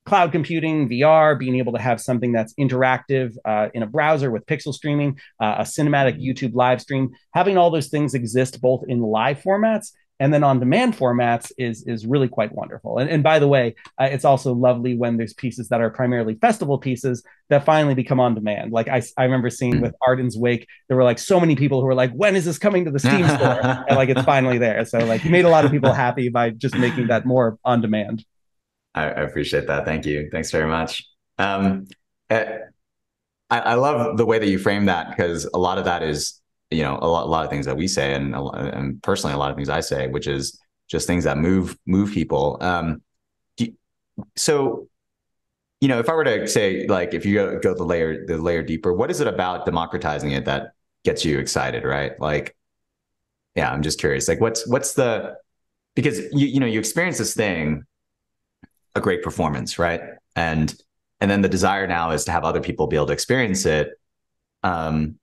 cloud computing, VR, being able to have something that's interactive uh, in a browser with pixel streaming, uh, a cinematic YouTube live stream, having all those things exist both in live formats and then on demand formats is is really quite wonderful. And, and by the way, uh, it's also lovely when there's pieces that are primarily festival pieces that finally become on demand. Like I, I remember seeing with Arden's Wake, there were like so many people who were like, when is this coming to the Steam store? and like it's finally there. So like you made a lot of people happy by just making that more on demand. I, I appreciate that. Thank you. Thanks very much. Um, eh, I, I love the way that you frame that because a lot of that is, you know, a lot, a lot of things that we say, and, and personally, a lot of things I say, which is just things that move move people. Um, so, you know, if I were to say, like, if you go, go the layer the layer deeper, what is it about democratizing it that gets you excited, right? Like, yeah, I'm just curious. Like, what's what's the because you you know you experience this thing a great performance, right? And and then the desire now is to have other people be able to experience it. Um,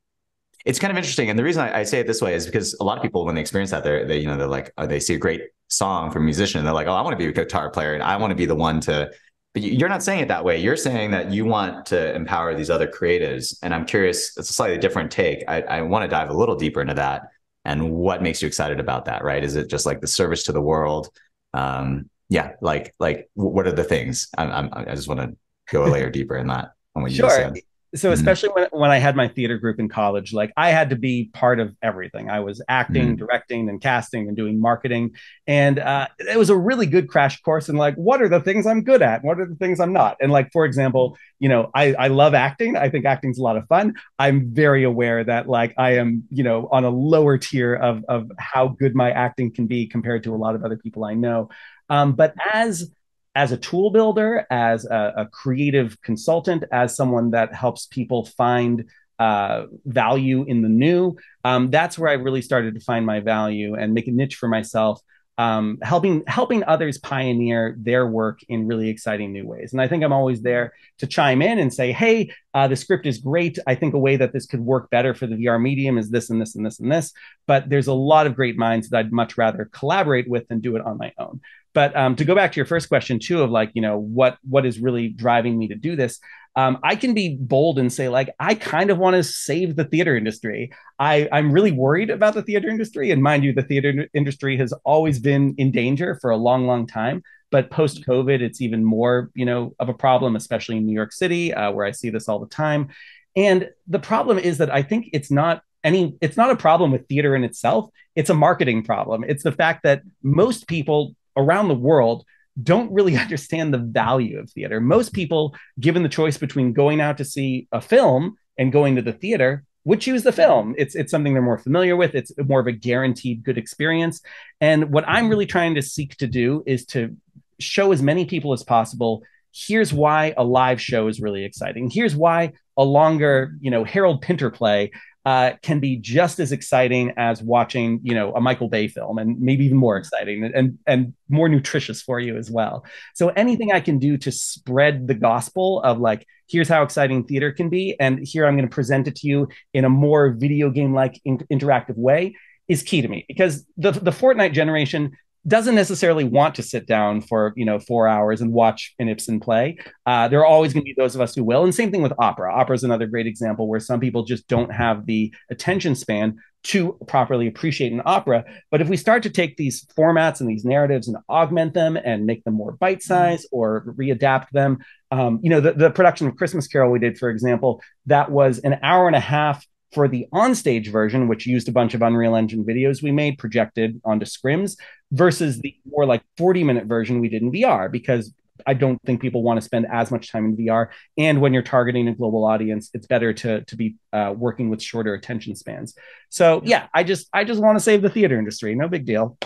it's kind of interesting, and the reason I, I, say it this way is because a lot of people, when they experience that, they're they you know they're like oh, they see a great song from a musician, and they're like, oh, I want to be a guitar player, and I want to be the one to. But you're not saying it that way. You're saying that you want to empower these other creatives, and I'm curious. It's a slightly different take. I, I want to dive a little deeper into that, and what makes you excited about that, right? Is it just like the service to the world? Um, yeah, like like what are the things? I, I'm, I just want to go a layer deeper in that. On what sure. you said. So mm-hmm. especially mm-hmm. when when I had my theater group in college, like I had to be part of everything. I was acting, mm-hmm. directing, and casting, and doing marketing, and uh, it was a really good crash course in like what are the things I'm good at, what are the things I'm not. And like for example, you know, I I love acting. I think acting's a lot of fun. I'm very aware that like I am, you know, on a lower tier of of how good my acting can be compared to a lot of other people I know. Um, but as as a tool builder, as a, a, creative consultant, as someone that helps people find uh, value in the new, um, that's where I really started to find my value and make a niche for myself um, helping helping others pioneer their work in really exciting new ways. And I think I'm always there to chime in and say, "Hey, uh, the script is great. I think a way that this could work better for the VR medium is this and this and this and this." But there's a lot of great minds that I'd much rather collaborate with than do it on my own. But um, to go back to your first question too, of like, you know, what what is really driving me to do this? Um, I can be bold and say, like, I kind of want to save the theater industry. I, I'm really worried about the theater industry. And mind you, the theater industry has always been in danger for a long, long time. But post COVID, it's even more, you know, of a problem, especially in New York City, uh, where I see this all the time. And the problem is that I think it's not any it's not a problem with theater in itself it's a marketing problem it's the fact that most people around the world don't really understand the value of theater. Most people, given the choice between going out to see a film and going to the theater, would choose the film. It's it's something they're more familiar with. It's more of a guaranteed good experience. And what I'm really trying to seek to do is to show as many people as possible here's why a live show is really exciting. Here's why a longer, you know, Harold Pinter play uh, can be just as exciting as watching, you know, a Michael Bay film, and maybe even more exciting and and more nutritious for you as well. So anything I can do to spread the gospel of like, here's how exciting theater can be, and here I'm going to present it to you in a more video game like in- interactive way is key to me because the the Fortnite generation doesn't necessarily want to sit down for you know four hours and watch an Ibsen play. Uh, there are always going to be those of us who will, and same thing with opera. Opera is another great example where some people just don't have the attention span to properly appreciate an opera. But if we start to take these formats and these narratives and augment them and make them more bite sized or readapt them, um, you know, the, the production of Christmas Carol we did, for example, that was an hour and a half for the onstage version, which used a bunch of Unreal Engine videos we made projected onto scrims, versus the more like 40 minute version we did in VR, because I don't think people want to spend as much time in VR. And when you're targeting a global audience, it's better to to be uh, working with shorter attention spans. So yeah, I just I just want to save the theater industry. No big deal.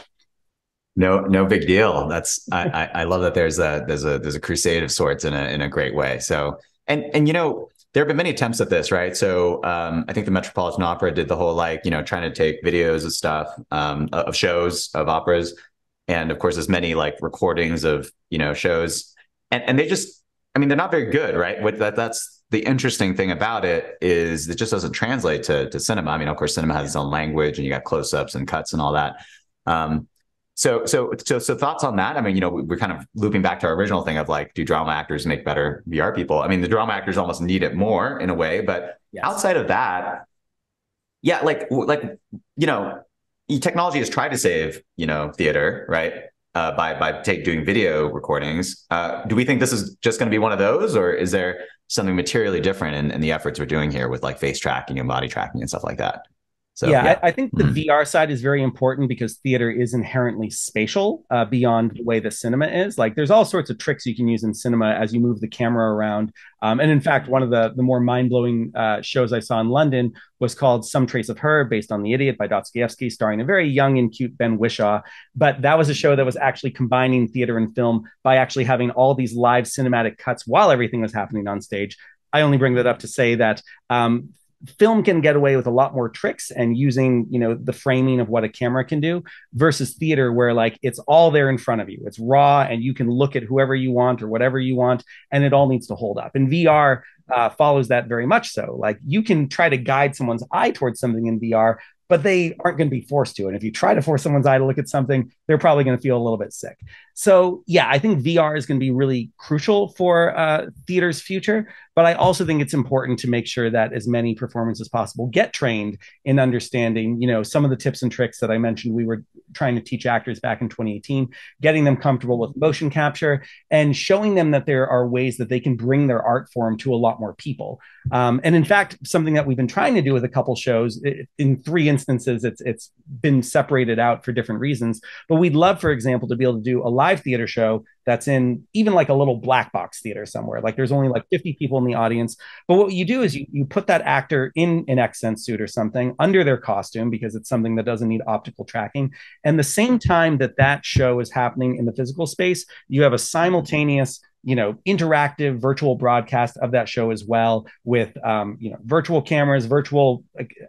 No, no big deal. That's I, I, I love that there's a there's a there's a crusade of sorts in a in a great way. So and and you know there have been many attempts at this, right? So um, I think the Metropolitan Opera did the whole like, you know, trying to take videos of stuff, um, of shows, of operas, and of course, there's many like recordings of you know shows, and and they just, I mean, they're not very good, right? What that that's the interesting thing about it is it just doesn't translate to to cinema. I mean, of course, cinema has its own language, and you got close ups and cuts and all that. Um, so, so, so, so thoughts on that? I mean, you know, we're kind of looping back to our original thing of like, do drama actors make better VR people? I mean, the drama actors almost need it more in a way, but yes. outside of that, yeah, like, like, you know, technology has tried to save, you know, theater, right? Uh, by by take doing video recordings. Uh, do we think this is just going to be one of those, or is there something materially different in, in the efforts we're doing here with like face tracking and body tracking and stuff like that? So yeah, yeah. I, I, think the mm-hmm. VR side is very important because theater is inherently spatial uh, beyond the way the cinema is. Like, there's all sorts of tricks you can use in cinema as you move the camera around. Um, and in fact, one of the the more mind blowing uh, shows I saw in London was called Some Trace of Her, based on The Idiot by Dostoevsky, starring a very young and cute Ben Whishaw. But that was a show that was actually combining theater and film by actually having all these live cinematic cuts while everything was happening on stage. I only bring that up to say that um, film can get away with a lot more tricks and using you know the framing of what a camera can do versus theater where like it's all there in front of you it's raw and you can look at whoever you want or whatever you want and it all needs to hold up and vr uh, follows that very much so like you can try to guide someone's eye towards something in vr but they aren't going to be forced to. And if you try to force someone's eye to look at something, they're probably going to feel a little bit sick. So, yeah, I think VR is going to be really crucial for uh, theater's future. But I also think it's important to make sure that as many performers as possible get trained in understanding, you know, some of the tips and tricks that I mentioned we were trying to teach actors back in 2018, getting them comfortable with motion capture and showing them that there are ways that they can bring their art form to a lot more people. Um, and in fact, something that we've been trying to do with a couple shows in three instances, it's it's been separated out for different reasons. But we'd love, for example, to be able to do a live theater show that's in even like a little black box theater somewhere. Like there's only like 50 people in the audience. But what you do is you, you put that actor in an Xsens suit or something under their costume because it's something that doesn't need optical tracking. And the same time that that show is happening in the physical space, you have a simultaneous you know interactive virtual broadcast of that show as well with um, you know virtual cameras virtual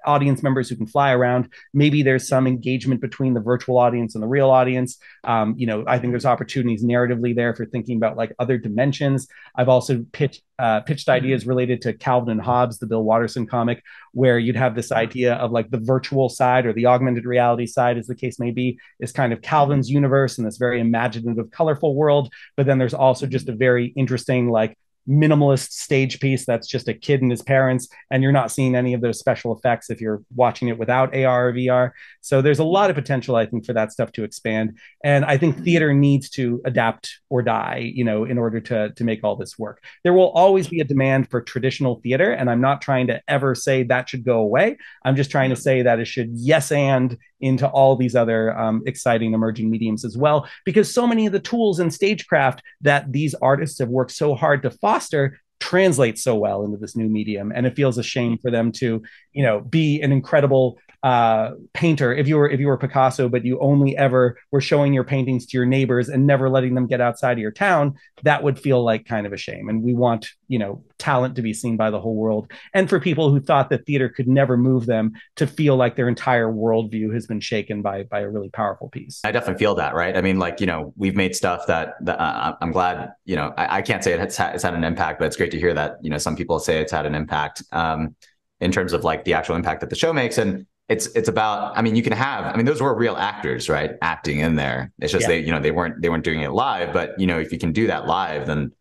audience members who can fly around. Maybe there's some engagement between the virtual audience and the real audience. Um, you know i think there's opportunities narratively there for thinking about like other dimensions. I've also pitched uh, pitched hmm. ideas related to Calvin and Hobbes, the Bill Watterson comic, where you'd have this hmm. idea of like the virtual side or the augmented reality side, as the case may be, is kind of Calvin's universe and this very imaginative, colorful world. But then there's also just a hmm. very interesting, like, minimalist stage piece that's just a kid and his parents and you're not seeing any of those special effects if you're watching it without AR or VR. So there's a lot of potential I think for that stuff to expand and I think mm-hmm. theater needs to adapt or die, you know, in order to to make all this work. There will always be a demand for traditional theater and I'm not trying to ever say that should go away. I'm just trying to say that it should yes and into all these other um, exciting emerging mediums as well because so many of the tools in stagecraft that these artists have worked so hard to foster translate so well into this new medium. And it feels a shame for them to you know be an incredible uh, painter if you were if you were picasso but you only ever were showing your paintings to your neighbors and never letting them get outside of your town that would feel like kind of a shame. And we want you know talent to be seen by the whole world. And for people who thought that theater could never move them to feel like their entire worldview has been shaken by by a really powerful piece. I definitely feel that right? I mean like you know we've made stuff that, that uh, i'm glad you know I, I, can't say it's had, it's had an impact but it's great to hear that you know some people say it's had an impact um, in terms of like the actual impact that the show makes. And it's it's about i mean you can have i mean those were real actors right? Acting in there. It's just yeah. they you know they weren't they weren't doing it live but you know if you can do that live then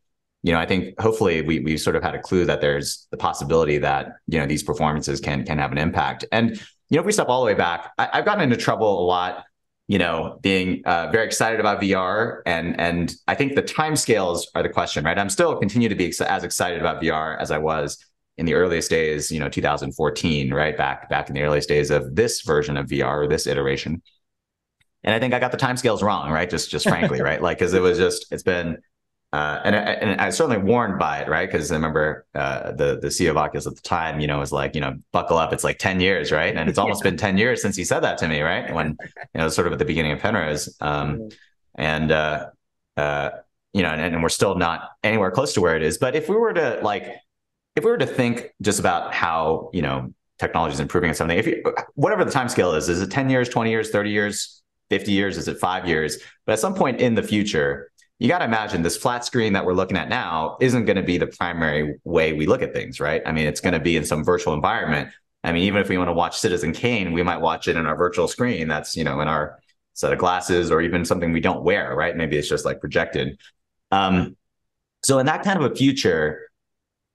you know i think hopefully we we sort of had a clue that there's the possibility that you know these performances can can have an impact. And you know if we step all the way back I, have gotten into trouble a lot you know being uh, very excited about vr and and i think the time scales are the question right? I'm still continue to be ex- as excited about vr as i was in the earliest days, you know, 2014, right? Back back in the earliest days of this version of VR or this iteration. And I think I got the timescales wrong, right? Just just frankly, right? Like because it was just it's been uh, and, and I was certainly warned by it, right? Because I remember uh, the the CEO of Oculus at the time, you know, was like, you know, buckle up, it's like ten years, right? And it's almost yeah. been ten years since he said that to me, right? When you know, sort of at the beginning of Penrose, um, and uh, uh, you know, and, and we're still not anywhere close to where it is. But if we were to like if we were to think just about how you know technology is improving on something, if you, whatever the time scale is, is it 10 years, 20 years, 30 years, 50 years, is it five years? But at some point in the future, you got to imagine this flat screen that we're looking at now isn't going to be the primary way we look at things, right? I mean, it's going to be in some virtual environment. I mean, even if we want to watch Citizen Kane, we might watch it in our virtual screen that's, you know, in our set of glasses or even something we don't wear, right? Maybe it's just like projected. Um, so in that kind of a future,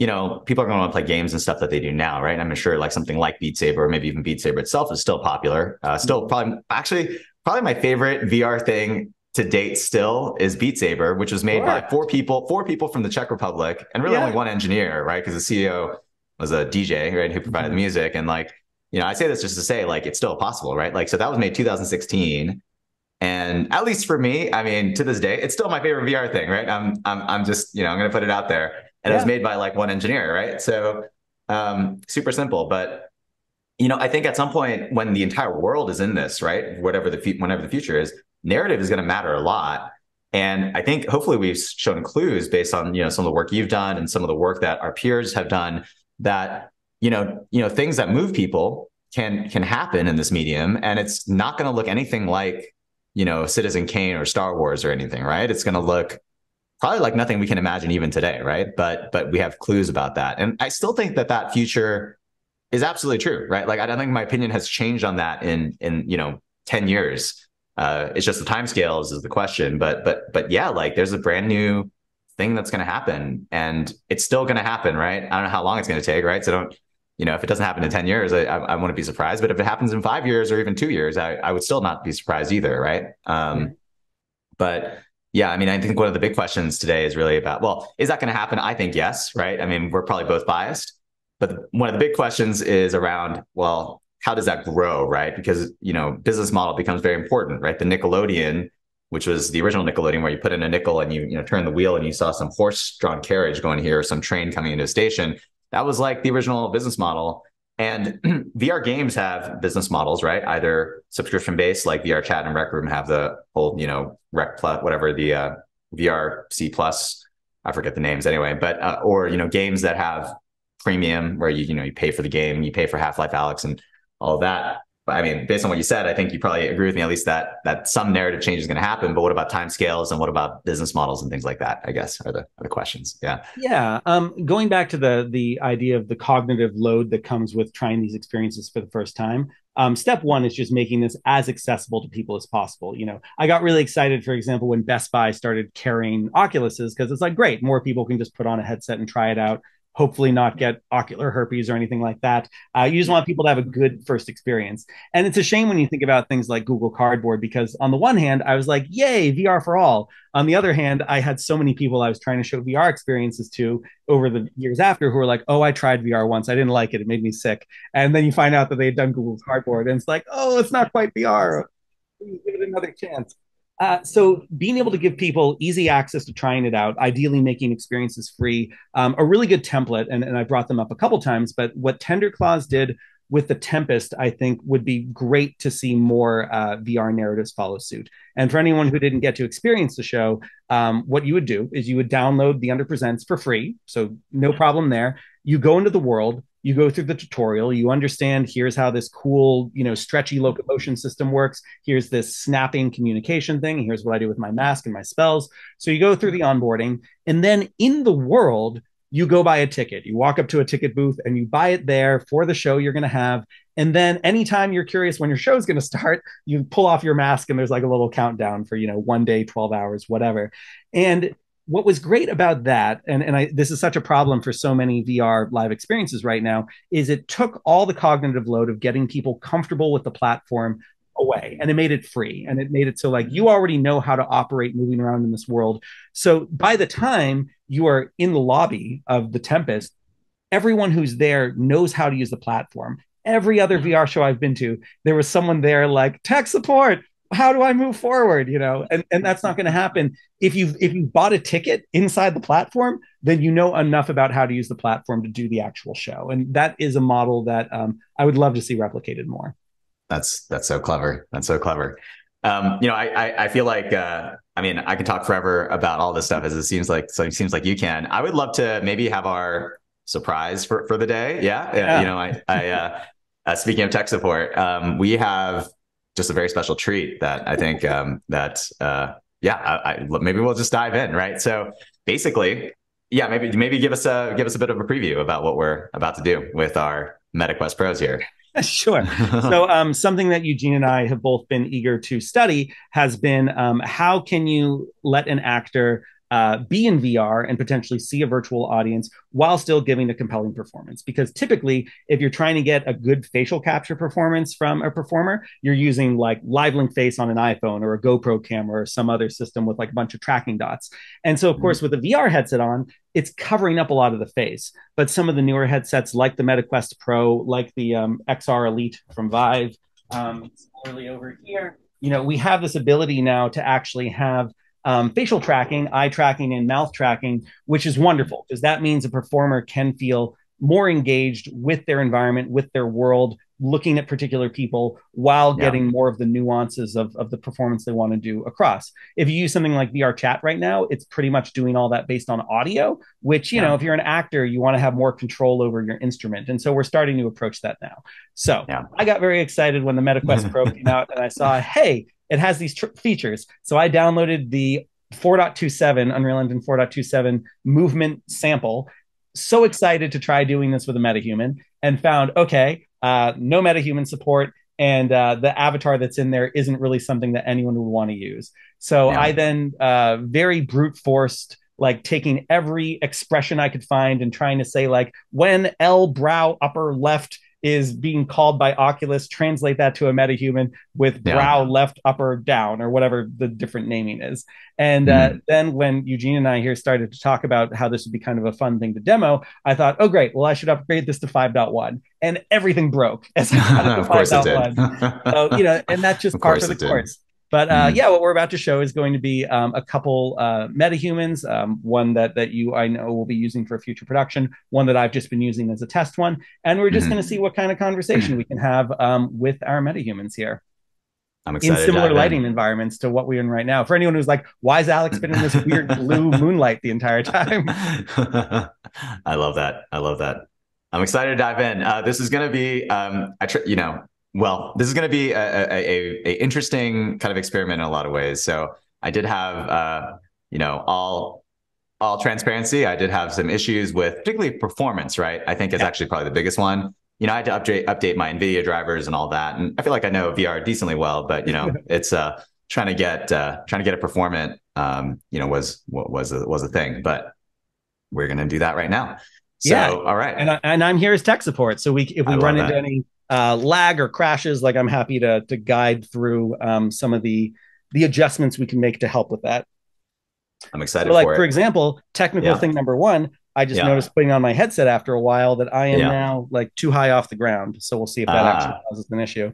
you know, people are going to want to play games and stuff that they do now, right? I'm sure like something like Beat Saber or maybe even Beat Saber itself is still popular. Uh, still probably actually probably my favorite VR thing to date still is Beat Saber, which was made sure. by four people, four people from the Czech Republic, and really yeah. only one engineer, right? Because the CEO was a DJ, right, who provided mm-hmm. the music. And like, you know, I say this just to say like it's still possible, right? Like, so that was made 2016. And at least for me, I mean, to this day, it's still my favorite VR thing, right? I'm I'm I'm just, you know, I'm gonna put it out there and yeah. it was made by like one engineer, right? So um, super simple, but you know, I think at some point when the entire world is in this, right, whatever the whenever the future is, narrative is going to matter a lot. And I think hopefully we've shown clues based on you know some of the work you've done and some of the work that our peers have done that you know you know things that move people can can happen in this medium, and it's not going to look anything like you know Citizen Kane or Star Wars or anything, right? It's going to look probably like nothing we can imagine even today, right? But but we have clues about that, and I still think that that future is absolutely true, right? Like I don't think my opinion has changed on that in in you know ten years. Uh, it's just the time scales is the question, but but but yeah, like there's a brand new thing that's going to happen, and it's still going to happen, right? I don't know how long it's going to take, right? So don't you know if it doesn't happen in ten years, I, I, I wouldn't be surprised. But if it happens in five years or even two years, I, I would still not be surprised either, right? Um. But yeah, I mean, I think one of the big questions today is really about, well, is that going to happen? I think yes, right? I mean, we're probably both biased, but one of the big questions is around, well, how does that grow, right? Because, you know, business model becomes very important, right? The Nickelodeon, which was the original Nickelodeon where you put in a nickel and you, you know, turn the wheel and you saw some horse-drawn carriage going here, or some train coming into a station. That was like the original business model. And VR games have business models, right? Either subscription based, like VRChat and Rec Room have the whole, you know, Rec Plus, whatever the uh, VR C Plus, I forget the names anyway, but uh, or you know, games that have premium where you you know you pay for the game, you pay for Half Life Alyx and all that. I mean, based on what you said, I think you probably agree with me at least that that some narrative change is going to happen. But what about timescales and what about business models and things like that? I guess are the are the questions. Yeah. Yeah. Um, going back to the the idea of the cognitive load that comes with trying these experiences for the first time. Um, step one is just making this as accessible to people as possible. You know, I got really excited, for example, when Best Buy started carrying Oculuses because it's like great, more people can just put on a headset and try it out hopefully not get ocular herpes or anything like that. Uh, you just want people to have a good first experience. And it's a shame when you think about things like Google Cardboard, because on the one hand, I was like, yay, VR for all. On the other hand, I had so many people I was trying to show VR experiences to over the years after who were like, oh, I tried VR once. I didn't like it. It made me sick. And then you find out that they had done Google Cardboard and it's like, oh, it's not quite VR. Give it another chance. Uh, so being able to give people easy access to trying it out, ideally making experiences free, um, a really good template, and, and I brought them up a couple times, but what Tender Claws did with the Tempest, I think would be great to see more uh, VR narratives follow suit. And for anyone who didn't get to experience the show, um, what you would do is you would download the Under Presents for free. So no problem there. You go into the world, you go through the tutorial you understand here's how this cool you know stretchy locomotion system works. Here's this snapping communication thing. Here's what i do with my mask and my spells. So you go through the onboarding and then in the world you go buy a ticket. You walk up to a ticket booth and you buy it there for the show you're going to have. And then anytime you're curious when your show is going to start, you pull off your mask and there's like a little countdown for, you know, one day, 12 hours, whatever. And what was great about that, and, and I, this is such a problem for so many VR live experiences right now, is it took all the cognitive load of getting people comfortable with the platform away and it made it free and it made it so like you already know how to operate moving around in this world. So by the time you are in the lobby of the tempest everyone who's there knows how to use the platform. Every other mm-hmm. vr show i've been to there was someone there like tech support how do i move forward you know and, and that's not going to happen if you if you bought a ticket inside the platform then you know enough about how to use the platform to do the actual show and that is a model that um, i would love to see replicated more that's that's so clever. That's so clever. Um, you know, I, I, I feel like uh, I mean I can talk forever about all this stuff as it seems like so it seems like you can. I would love to maybe have our surprise for for the day. Yeah, yeah. you know, I I uh, uh, speaking of tech support, um, we have just a very special treat that I think um, that uh, yeah, I, I, maybe we'll just dive in, right? So basically, yeah, maybe maybe give us a give us a bit of a preview about what we're about to do with our MetaQuest Pros here. sure. so, um, something that Eugene and I have both been eager to study has been um, how can you let an actor uh, be in VR and potentially see a virtual audience while still giving a compelling performance. Because typically, if you're trying to get a good facial capture performance from a performer, you're using like LiveLink Face on an iPhone or a GoPro camera or some other system with like a bunch of tracking dots. And so, of mm-hmm. course, with a VR headset on, it's covering up a lot of the face. But some of the newer headsets, like the MetaQuest Pro, like the um, XR Elite from Vive, um, over here, you know, we have this ability now to actually have um, facial tracking, eye tracking, and mouth tracking, which is wonderful because that means a performer can feel more engaged with their environment, with their world, looking at particular people while yeah. getting more of the nuances of, of the performance they want to do across. If you use something like VRChat right now, it's pretty much doing all that based on audio, which, you yeah. know, if you're an actor, you want to have more control over your instrument. And so we're starting to approach that now. So yeah. I got very excited when the MetaQuest Pro came out and I saw, hey, it has these tr- features. So I downloaded the 4.27 Unreal Engine 4.27 movement sample. So excited to try doing this with a metahuman and found okay, uh, no metahuman support, and uh, the avatar that's in there isn't really something that anyone would want to use. So. I then uh, very brute forced like taking every expression I could find and trying to say like when L brow upper left is being called by Oculus, translate that to a metahuman with yeah. brow left, upper, down, or whatever the different naming is. And mm. uh, mm-hmm. then when Eugene and I here started to talk about how this would be kind of a fun thing to demo, I thought, oh, great. Well, I should upgrade this to 5.1. And everything broke as I got it to 5.1. so, you know, and that's just part of the course. But uh, mm. yeah, what we're about to show is going to be um, a couple uh, metahumans, um, one that that you I know will be using for a future production, one that I've just been using as a test one, and we're just mm-hmm. going to see what kind of conversation we can have um, with our metahumans here. I'm excited. In similar lighting in. environments to what we're in right now. For anyone who's like, why has Alex been in this weird blue moonlight the entire time? I love that. I love that. I'm excited to dive in. Uh, this is going to be, um, I tr- you know, well, this is going to be a, a, a, interesting kind of experiment in a lot of ways. So I did have, uh, you know, all all transparency. I did have some issues with particularly performance. Right, I think is yeah. actually probably the biggest one. You know, I had to update update my NVIDIA drivers and all that, and I feel like I know VR decently well, but you know, it's uh trying to get uh trying to get it performant. Um, you know, was was a, was a thing, but we're going to do that right now. So, yeah. all right. And, I, and I'm here as tech support. So we, if we run into any uh, lag or crashes, like I'm happy to to guide through um, some of the the adjustments we can make to help with that. I'm excited. So like for, for example, technical yeah. thing number one, I just yeah. noticed putting on my headset after a while that I am yeah. now like too high off the ground. So we'll see if that ah. actually causes an issue.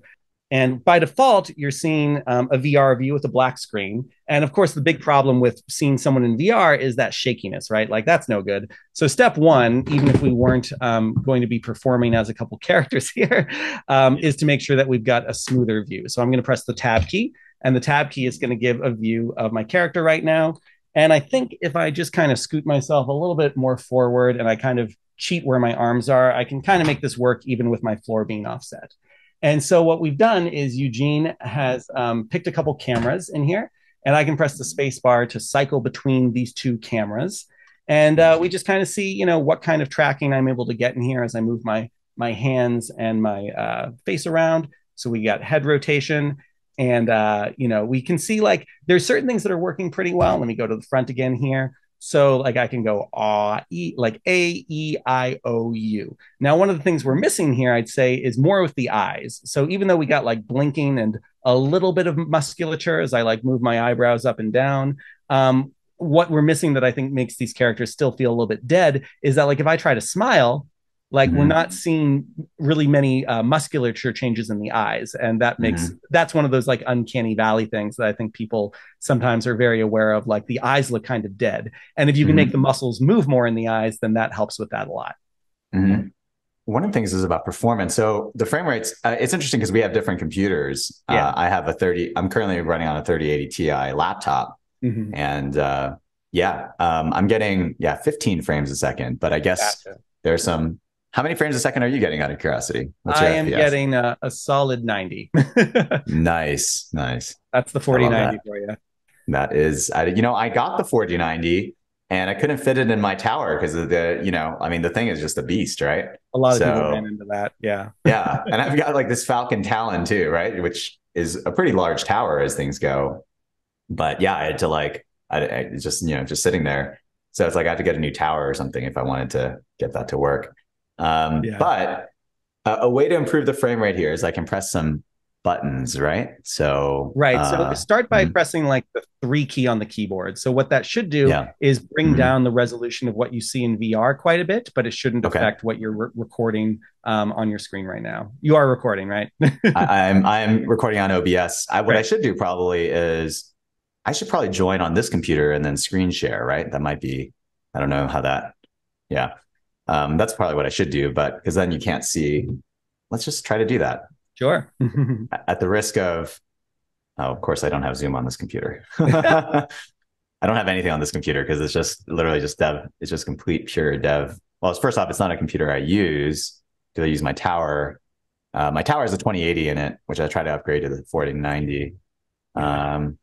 And by default, you're seeing um, a VR view with a black screen. And of course, the big problem with seeing someone in VR is that shakiness, right? Like that's no good. So, step one, even if we weren't um, going to be performing as a couple characters here, um, is to make sure that we've got a smoother view. So, I'm going to press the tab key, and the tab key is going to give a view of my character right now. And I think if I just kind of scoot myself a little bit more forward and I kind of cheat where my arms are, I can kind of make this work even with my floor being offset. And so what we've done is Eugene has um, picked a couple cameras in here, and I can press the space bar to cycle between these two cameras. And uh, we just kind of see, you know, what kind of tracking I'm able to get in here as I move my my hands and my uh, face around. So we got head rotation. And, uh, you know, we can see like there's certain things that are working pretty well. Let me go to the front again here. So like I can go ah e like a e i o u. Now one of the things we're missing here, I'd say, is more with the eyes. So even though we got like blinking and a little bit of musculature as I like move my eyebrows up and down, um, what we're missing that I think makes these characters still feel a little bit dead is that like if I try to smile, like mm-hmm. we're not seeing really many uh, musculature changes in the eyes and that makes mm-hmm. that's one of those like uncanny valley things that i think people sometimes are very aware of like the eyes look kind of dead and if you can mm-hmm. make the muscles move more in the eyes then that helps with that a lot mm-hmm. one of the things is about performance so the frame rates uh, it's interesting because we have different computers yeah. Uh, i have a 30 i'm currently running on a 3080 ti laptop mm-hmm. and uh, yeah um, i'm getting yeah 15 frames a second but i guess gotcha. there's some how many frames a second are you getting out of curiosity? I am FPS? getting a, a, solid 90. nice, nice. That's the 4090 for you. That is, I, you know, I got the 4090 and I couldn't fit it in my tower because of the, you know, I mean, the thing is just a beast, right? A lot of so, people ran into that. Yeah. yeah. And I've got like this Falcon Talon too, right? Which is a pretty large tower as things go. But yeah, I had to like, I, I just, you know, just sitting there. So it's like I have to get a new tower or something if I wanted to get that to work. Um, yeah. But a, a, way to improve the frame rate here is I can press some buttons, right? So right. Uh, so start by mm-hmm. pressing like the three key on the keyboard. So what that should do yeah. is bring mm-hmm. down the resolution of what you see in VR quite a bit, but it shouldn't okay. affect what you're re- recording um, on your screen right now. You are recording, right? I, am I'm recording on OBS. I, what right. I should do probably is I should probably join on this computer and then screen share, right? That might be. I don't know how that. Yeah. Um, that's probably what I should do, but because then you can't see. Let's just try to do that. Sure. At the risk of, oh, of course, I don't have Zoom on this computer. I don't have anything on this computer because it's just literally just dev. It's just complete pure dev. Well, first off, it's not a computer I use because I use my tower. Uh, my tower has a 2080 in it, which I try to upgrade to the 4090. Um,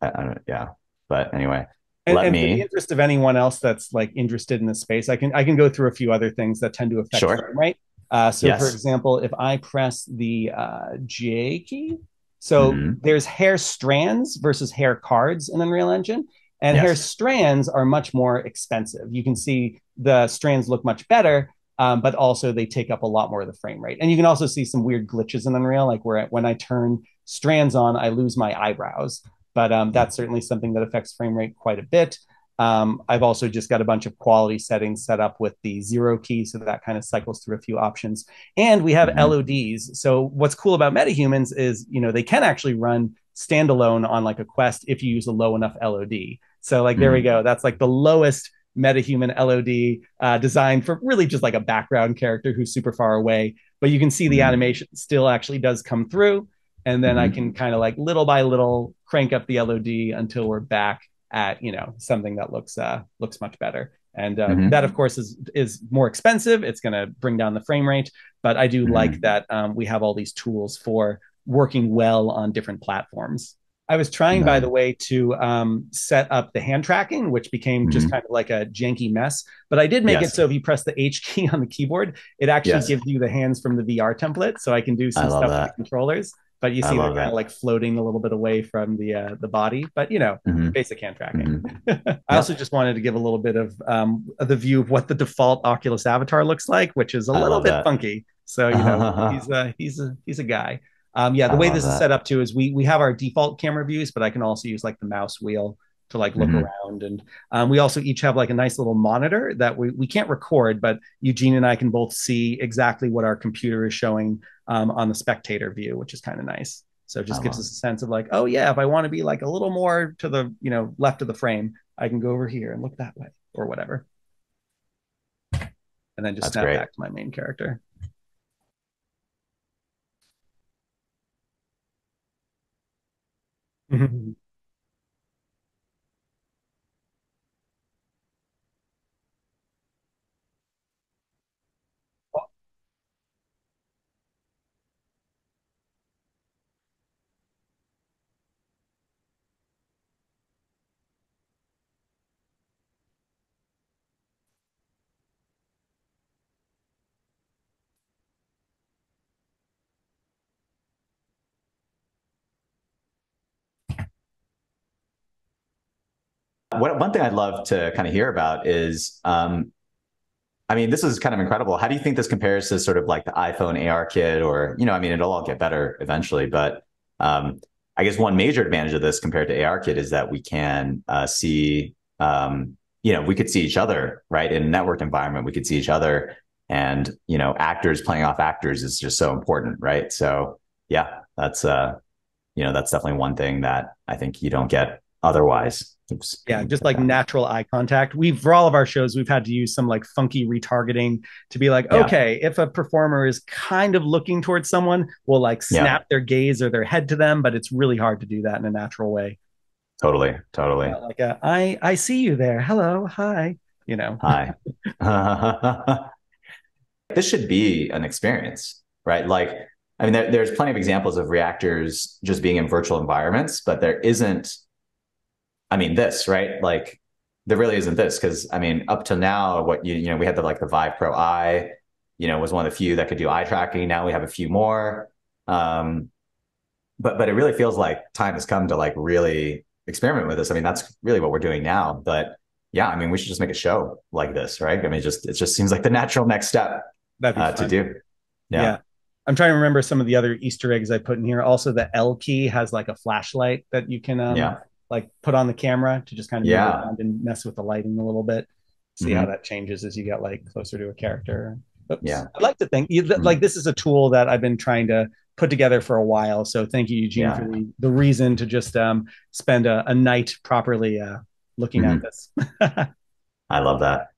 I, I yeah, but anyway, and, Let and me. in the interest of anyone else that's like interested in this space, I can I can go through a few other things that tend to affect sure. frame rate. Uh, so, yes. for example, if I press the uh, J key, so mm-hmm. there's hair strands versus hair cards in Unreal Engine, and yes. hair strands are much more expensive. You can see the strands look much better, um, but also they take up a lot more of the frame rate. And you can also see some weird glitches in Unreal, like where when I turn strands on, I lose my eyebrows but um, that's certainly something that affects frame rate quite a bit. Um, I've also just got a bunch of quality settings set up with the zero key, so that kind of cycles through a few options. And we have mm-hmm. LODs. So what's cool about MetaHumans is, you know, they can actually run standalone on like a Quest if you use a low enough LOD. So like mm-hmm. there we mm-hmm. go. That's like the lowest metahuman LOD uh, designed for really just like a background character who's super far away. But you can see the mm-hmm. animation still actually does come through and then mm-hmm. I can kind of like little by little crank up the LOD until we're back at you know something that looks uh, looks much better. And uh, mm-hmm. that, of course, is is more expensive. It's going to bring down the frame rate, but I do mm-hmm. like that um, we have all these tools for working well on different platforms. I was trying, by the way, to um, set up the hand tracking, which became mm-hmm. just kind of like a janky mess. But I did make yes. it so if you press the H key on the keyboard, it actually yes. gives you the hands from the VR template, so I can do some stuff that. with controllers but you see they're kind of like floating a little bit away from the uh, the body. But you know, mm-hmm. basic hand tracking. Mm-hmm. I also just wanted to give a little bit of um, the view of what the default Oculus avatar looks like, which is a I little bit that. funky. So you know, he's a he's a he's a guy. Um, yeah, the I way this that. is set up too is we we have our default camera views, but I can also use like the mouse wheel to like look mm-hmm. around and um, we also each have like a nice little monitor that we, we can't record but eugene and i can both see exactly what our computer is showing um, on the spectator view, which is kind of nice. So it just I gives us a sense of like, oh yeah, if I want to be like a little more to the you know left of the frame, I can go over here and look that way or whatever, and then just That's snap great. back to my main character. Mm-hmm. What one thing I'd love to kind of hear about is, um, I mean, this is kind of incredible. How do you think this compares to sort of like the iPhone AR kit, or you know, I mean, it'll all get better eventually, but um, I guess one major advantage of this compared to ARKit is that we can uh, see, um, you know, we could see each other, right? In a network environment, we could see each other, and you know, actors playing off actors is just so important, right? So yeah, that's uh, you know, that's definitely one thing that I think you don't get otherwise. Oops. Yeah, just like natural eye contact. We've for all of our shows, we've had to use some like funky retargeting to be like, yeah. okay, if a performer is kind of looking towards someone, we'll like snap yeah. their gaze or their head to them, but it's really hard to do that in a natural way. Totally, totally. Yeah, like a, I I see you there. Hello, hi. You know, hi. this should be an experience, right? Like, I mean, there, there's plenty of examples of reactors just being in virtual environments, but there isn't I mean, this, right? Like there really isn't this because I mean, up to now, what you you know, we had the like the Vive Pro Eye, you know, was one of the few that could do eye tracking. Now we have a few more. Um, but but it really feels like time has come to like really experiment with this. I mean, that's really what we're doing now. But yeah, I mean, we should just make a show like this, right? I mean, just it just seems like the natural next step uh, to do. Yeah. yeah. I'm trying to remember some of the other Easter eggs I put in here. Also, the L key has like a flashlight that you can um, yeah like put on the camera to just kind of yeah. and mess with the lighting a little bit. See mm-hmm. how that changes as you get like closer to a character. Oops. Yeah, I'd like to think mm-hmm. like this is a tool that I've been trying to put together for a while. So thank you, Eugene, yeah. for the, the reason to just um, spend a, a night properly uh, looking mm-hmm. at this. I love that.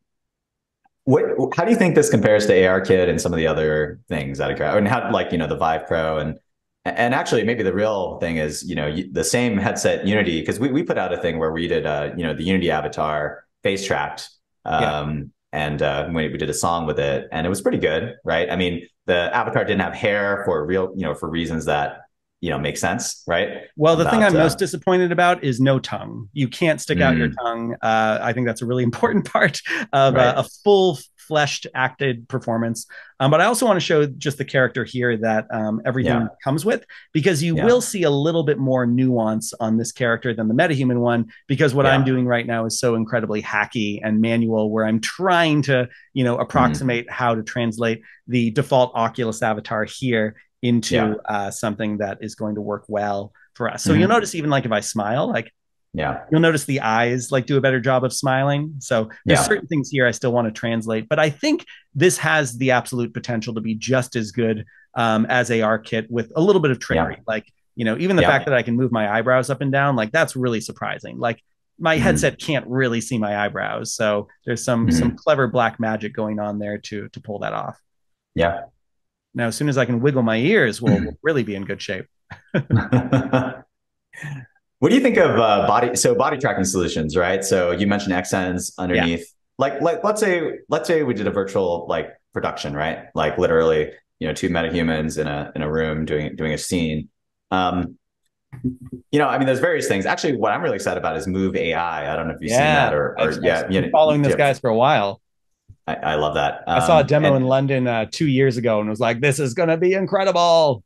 What, how do you think this compares to AR ARKit and some of the other things that are, and how like you know the Vive Pro and and actually, maybe the real thing is, you know, the same headset Unity, because we, we put out a thing where we did, uh, you know, the Unity avatar face tracked. Um, yeah. And uh, we, we did a song with it, and it was pretty good, right? I mean, the avatar didn't have hair for real, you know, for reasons that you know make sense right well the about, thing i'm uh, most disappointed about is no tongue you can't stick mm. out your mm. tongue uh, i think that's a really important part of uh, right. a full fleshed acted performance. Um, but I also want to show just the character here that um, everything yeah. comes with because you yeah. will see a little bit more nuance on this character than the metahuman one because what yeah. I'm doing right now is so incredibly hacky and manual where I'm trying to, you know, approximate mm. how to translate the default Oculus avatar here into uh, something that is going to work well for us. So mm-hmm. you'll notice even like if I smile, like yeah you'll notice the eyes like do a better job of smiling so there's yeah. certain things here i still want to translate but i think this has the absolute potential to be just as good um, as ARKit with a little bit of trickery yeah. like you know even the yeah. fact that i can move my eyebrows up and down like that's really surprising like my mm-hmm. headset can't really see my eyebrows so there's some mm-hmm. some clever black magic going on there to to pull that off yeah now as soon as i can wiggle my ears we'll, we'll really be in good shape What do you think of uh, body? So body tracking solutions, right? So you mentioned Xsens underneath. Yeah. Like, like let's say let's say we did a virtual like production, right? Like literally, you know, two metahumans in a in a room doing doing a scene. Um, you know, I mean, there's various things. Actually, what I'm really excited about is Move AI. I don't know if you've yeah, seen that or, or yeah, you know, following this guys for a while. I, I love that. Um, I saw a um, demo and, in London uh, two years ago and was like, "This is going to be incredible."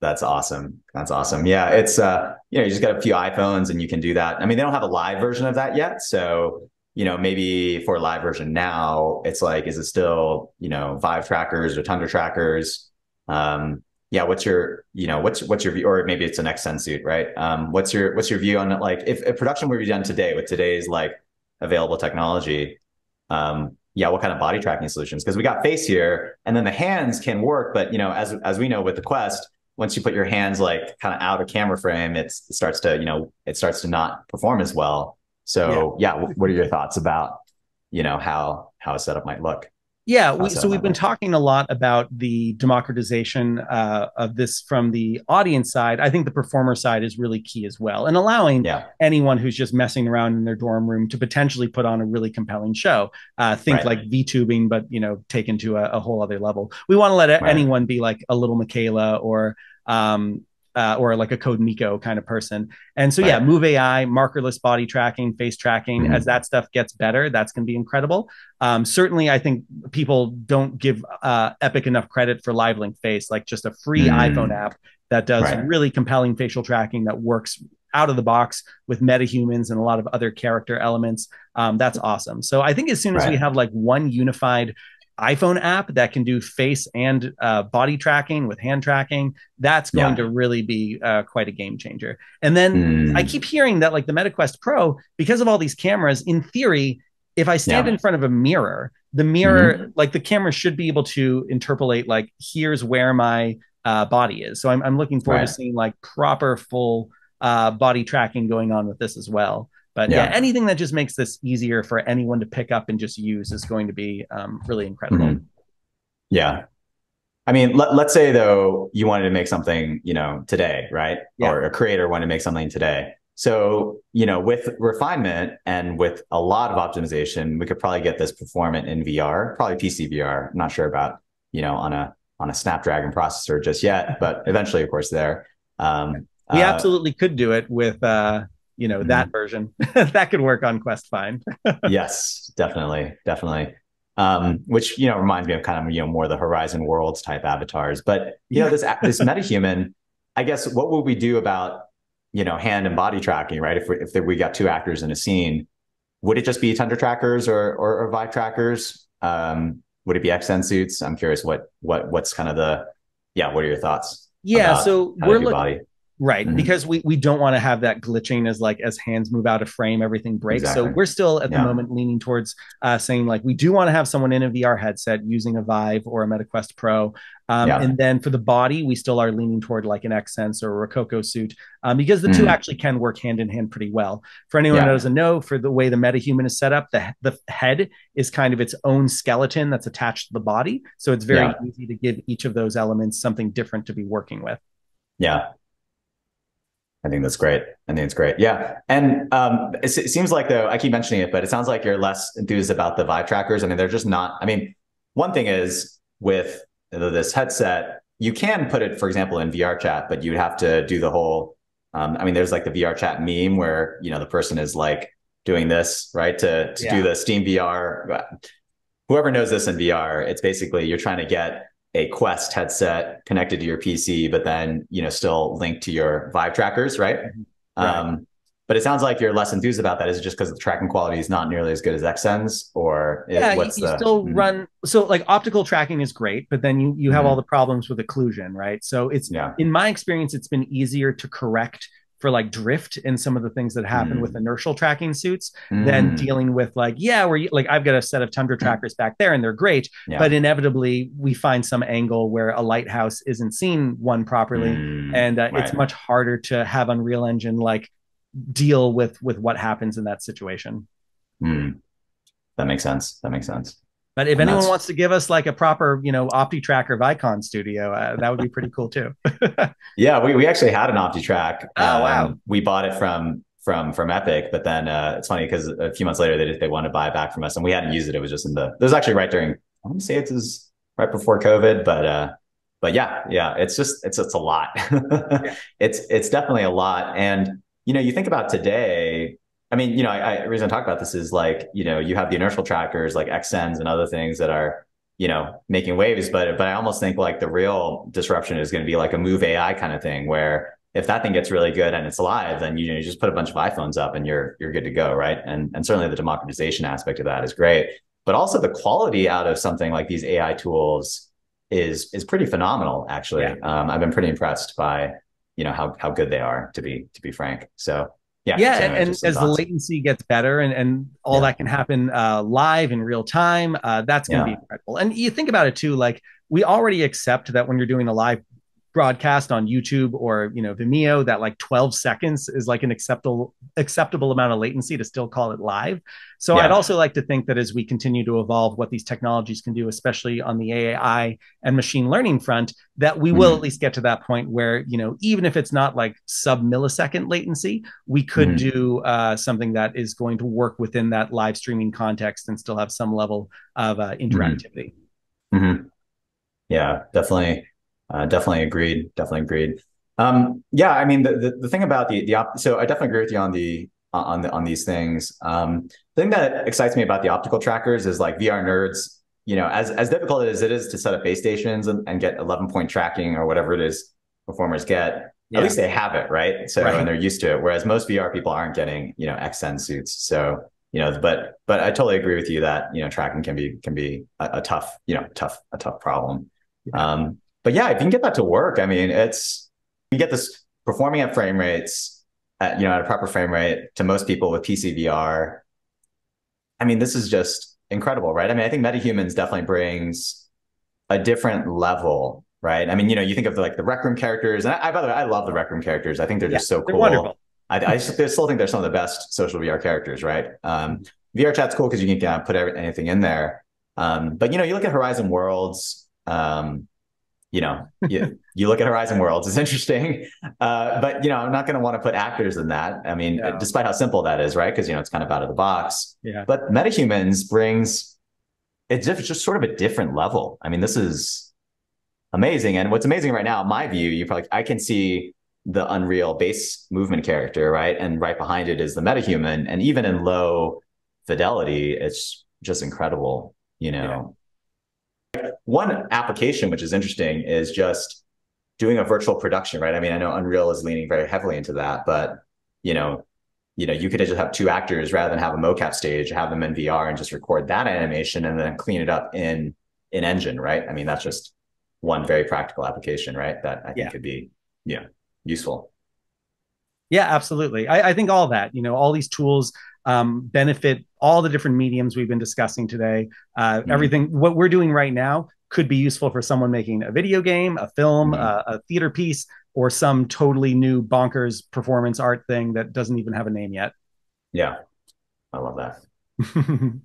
That's awesome. That's awesome. Yeah, it's uh, you know, you just got a few iPhones and you can do that. I mean, they don't have a live version of that yet, so you know, maybe for a live version now, it's like, is it still you know Vive trackers or Tundra trackers? Um, yeah, what's your you know what's what's your view, or maybe it's an Xsens suit, right? Um, what's your what's your view on it? Like, if, if production were to be done today with today's like available technology, um, yeah, what kind of body tracking solutions? Because we got face here, and then the hands can work, but you know, as as we know with the Quest once you put your hands like kind of out of camera frame, it starts to, you know, it starts to not perform as well. So yeah, yeah what are your thoughts about, you know, how how a setup might look? Yeah, we, so we've been talking a lot about the democratization uh, of this from the audience side. I think the performer side is really key as well, and allowing yeah. anyone who's just messing around in their dorm room to potentially put on a really compelling show. Uh, think right. like VTubing, but you know, taken to a, a, whole other level. We want to let right. anyone be like a little Miquela or um, uh, or like a CodeMiko kind of person. And so, yeah, Move AI, markerless body tracking, face tracking, mm-hmm. as that stuff gets better, that's going to be incredible. Um, certainly, I think people don't give uh, Epic enough credit for LiveLink Face, like just a free mm-hmm. iPhone app that does right. really compelling facial tracking that works out of the box with metahumans and a lot of other character elements. Um, that's awesome. So I think as soon as right. we have like one unified iPhone app that can do face and uh, body tracking with hand tracking, that's going yeah. to really be uh, quite a game changer. And then mm. I keep hearing that like the MetaQuest Pro, because of all these cameras, in theory, if I stand yeah. in front of a mirror, the mirror, mm-hmm. like the camera should be able to interpolate, like, here's where my uh, body is. So I'm, I'm looking forward right. to seeing like proper full uh, body tracking going on with this as well. But yeah. yeah. anything that just makes this easier for anyone to pick up and just use is going to be um, really incredible. Mm-hmm. Yeah. I mean, let, let's say though you wanted to make something, you know, today, right? Yeah. Or a creator wanted to make something today. So, you know, with refinement and with a lot of optimization, we could probably get this performant in VR, probably PC VR. I'm not sure about, you know, on a on a Snapdragon processor just yet, but eventually, of course, there. Um, we uh, absolutely could do it with uh, you know that mm-hmm. version that could work on quest fine yes definitely definitely. Um, which you know reminds me of kind of you know more the horizon worlds type avatars. But you know this this metahuman i guess what would we do about you know hand and body tracking right? If we, if we got two actors in a scene would it just be tundra trackers or or, or vive trackers? Um, would it be Xsens suits? I'm curious what what what's kind of the yeah what are your thoughts yeah so we're looking Right, mm-hmm. because we we don't want to have that glitching as like as hands move out of frame, everything breaks. Exactly. So we're still at the moment leaning towards uh, saying like we do want to have someone in a VR headset using a Vive or a MetaQuest Pro, um, yeah. and then for the body, we still are leaning toward like an Xsens or a Rokoko suit um, because the mm. two actually can work hand in hand pretty well. For anyone yeah. that doesn't know, for the way the MetaHuman is set up, the the head is kind of its own skeleton that's attached to the body, so it's very easy to give each of those elements something different to be working with. Yeah, I think that's great. I think it's great. Yeah. And um, it, it, seems like though, I keep mentioning it, but it sounds like you're less enthused about the Vive trackers. I mean, they're just not, I mean, one thing is with this headset, you can put it, for example, in VRChat, but you'd have to do the whole, um, I mean, there's like the VRChat meme where, you know, the person is like doing this, right. To, to yeah. do the Steam VR. Whoever knows this in VR, it's basically you're trying to get a Quest headset connected to your PC, but then you know still linked to your Vive trackers, right? Mm-hmm. right. Um, but it sounds like you're less enthused about that. Is it just because the tracking quality is not nearly as good as Xsens, or yeah, what's you, you the, still mm-hmm. run so like optical tracking is great, but then you you have mm-hmm. all the problems with occlusion, right? So it's yeah. in my experience, it's been easier to correct for like drift and some of the things that happen mm. with inertial tracking suits mm. than dealing with like yeah we're like i've got a set of tundra mm. trackers back there and they're great yeah. but inevitably we find some angle where a lighthouse isn't seen one properly mm. and uh, right. it's much harder to have unreal engine like deal with with what happens in that situation mm. that makes sense that makes sense but if and anyone wants to give us like a proper, you know, OptiTrack or Vicon studio, uh, that would be pretty cool too. yeah, we, we actually had an OptiTrack. Oh um, wow! We bought it from from from Epic, but then uh, it's funny because a few months later they they wanted to buy it back from us, and we hadn't used it. It was just in the. It was actually right during. I want to say it was right before COVID, but uh, but yeah, yeah, it's just it's it's a lot. yeah. It's it's definitely a lot, and you know, you think about today I mean, you know, I, I, the reason I talk about this is like, you know, you have the inertial trackers like Xsens and other things that are, you know, making waves, but but I almost think like the real disruption is going to be like a move AI kind of thing where if that thing gets really good and it's live, then you know you just put a bunch of iPhones up and you're you're good to go, right? And and certainly the democratization aspect of that is great, but also the quality out of something like these AI tools is is pretty phenomenal. Actually, yeah. um, I've been pretty impressed by you know how how good they are to be to be frank. So yeah, yeah, and, and as thoughts. the latency gets better and, and all yeah. that can happen uh, live in real time, uh, that's going to yeah. be incredible. And you think about it too, like we already accept that when you're doing a live broadcast on YouTube or you know Vimeo that like 12 seconds is like an acceptable acceptable amount of latency to still call it live. So yeah. I'd also like to think that as we continue to evolve what these technologies can do, especially on the AI and machine learning front, that we mm-hmm. will at least get to that point where you know even if it's not like sub millisecond latency, we could mm-hmm. do uh, something that is going to work within that live streaming context and still have some level of uh, interactivity. Mm-hmm. mm-hmm. Yeah, definitely uh, definitely agreed. Definitely agreed. Um, yeah, I mean, the, the, the thing about the the op- so I definitely agree with you on the on the on these things. Um, the thing that excites me about the optical trackers is like VR nerds. You know, as as difficult as it is to set up base stations and, and get 11 point tracking or whatever it is performers get, yeah. at least they have it, right? So right. and they're used to it. Whereas most VR people aren't getting, you know, Xsens suits. So, you know, but but I totally agree with you that, you know, tracking can be can be a, a tough, you know, tough, a tough problem. Yeah. Um, but yeah, if you can get that to work, I mean, it's you get this performing at frame rates, at, you know, at a proper frame rate to most people with PC VR. I mean, this is just incredible, right? I mean, I think MetaHumans definitely brings a different level right? I mean, you know, you think of the, like the Rec Room characters, and I, I by the way, I love the Rec Room characters. I think they're yeah, just so cool. Wonderful. I, I still think they're some of the best social VR characters, right? Um, VRChat's cool because you can kind of put anything in there. Um, but you know, you look at Horizon Worlds. Um, you know, you, you look at Horizon Worlds, it's interesting. Uh, but you know, I'm not going to want to put actors in that. I mean, no. despite how simple that is, right? Because you know, it's kind of out of the box. Yeah. But MetaHumans brings it's just, just sort of a different level. I mean, this is amazing. And what's amazing right now, my view, you probably I can see the Unreal base movement character, right? And right behind it is the metahuman. And even in low fidelity, it's just incredible, you know. Yeah. One application which is interesting is just doing a virtual production, right? I mean, I know Unreal is leaning very heavily into that, but you know, you know, you could just have two actors rather than have a mocap stage, have them in VR and just record that animation and then clean it up in in engine, right? I mean, that's just one very practical application, right? That I think yeah. could be, yeah, useful. Yeah, absolutely. I, I, think all that, you know, all these tools um, benefit all the different mediums we've been discussing today. Uh, mm-hmm. Everything, what we're doing right now could be useful for someone making a video game, a film, mm-hmm. uh, a theater piece, or some totally new bonkers performance art thing that doesn't even have a name yet. Yeah, I love that.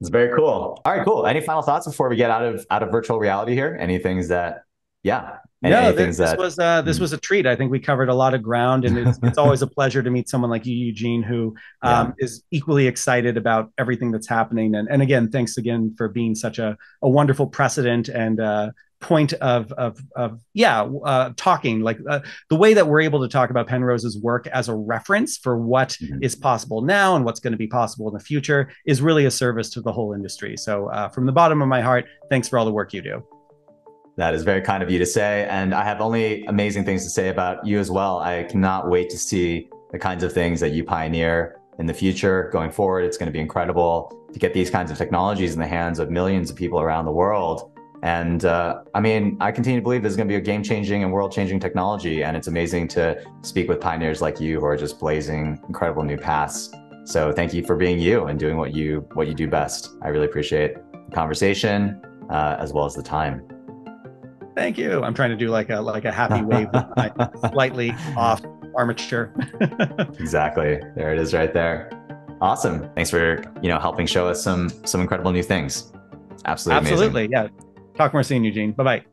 It's very cool. All right, cool. Any final thoughts before we get out of out of virtual reality here? Any things that, yeah. No, this, that, was uh, this hmm. was a treat. I think we covered a lot of ground, and it's, it's always a pleasure to meet someone like you, Eugene, who um, yeah. is equally excited about everything that's happening. And and again, thanks again for being such a a wonderful precedent and uh, point of of, of yeah uh, talking like uh, the way that we're able to talk about penrose's work as a reference for what mm-hmm. is possible now and what's going to be possible in the future is really a service to the whole industry so uh, from the bottom of my heart thanks for all the work you do that is very kind of you to say and i have only amazing things to say about you as well i cannot wait to see the kinds of things that you pioneer in the future going forward it's going to be incredible to get these kinds of technologies in the hands of millions of people around the world and uh, I mean, I continue to believe this is going to be a game changing and world changing technology. And it's amazing to speak with pioneers like you who are just blazing incredible new paths. So thank you for being you and doing what you what you do best. I really appreciate the conversation uh, as well as the time. Thank you. I'm trying to do like a like a happy wave with my slightly off armature. exactly. There it is right there. Awesome. Thanks for, you know, helping show us some some incredible new things. Absolutely. Absolutely. Amazing. Yeah. Talk more soon, Eugene. Bye bye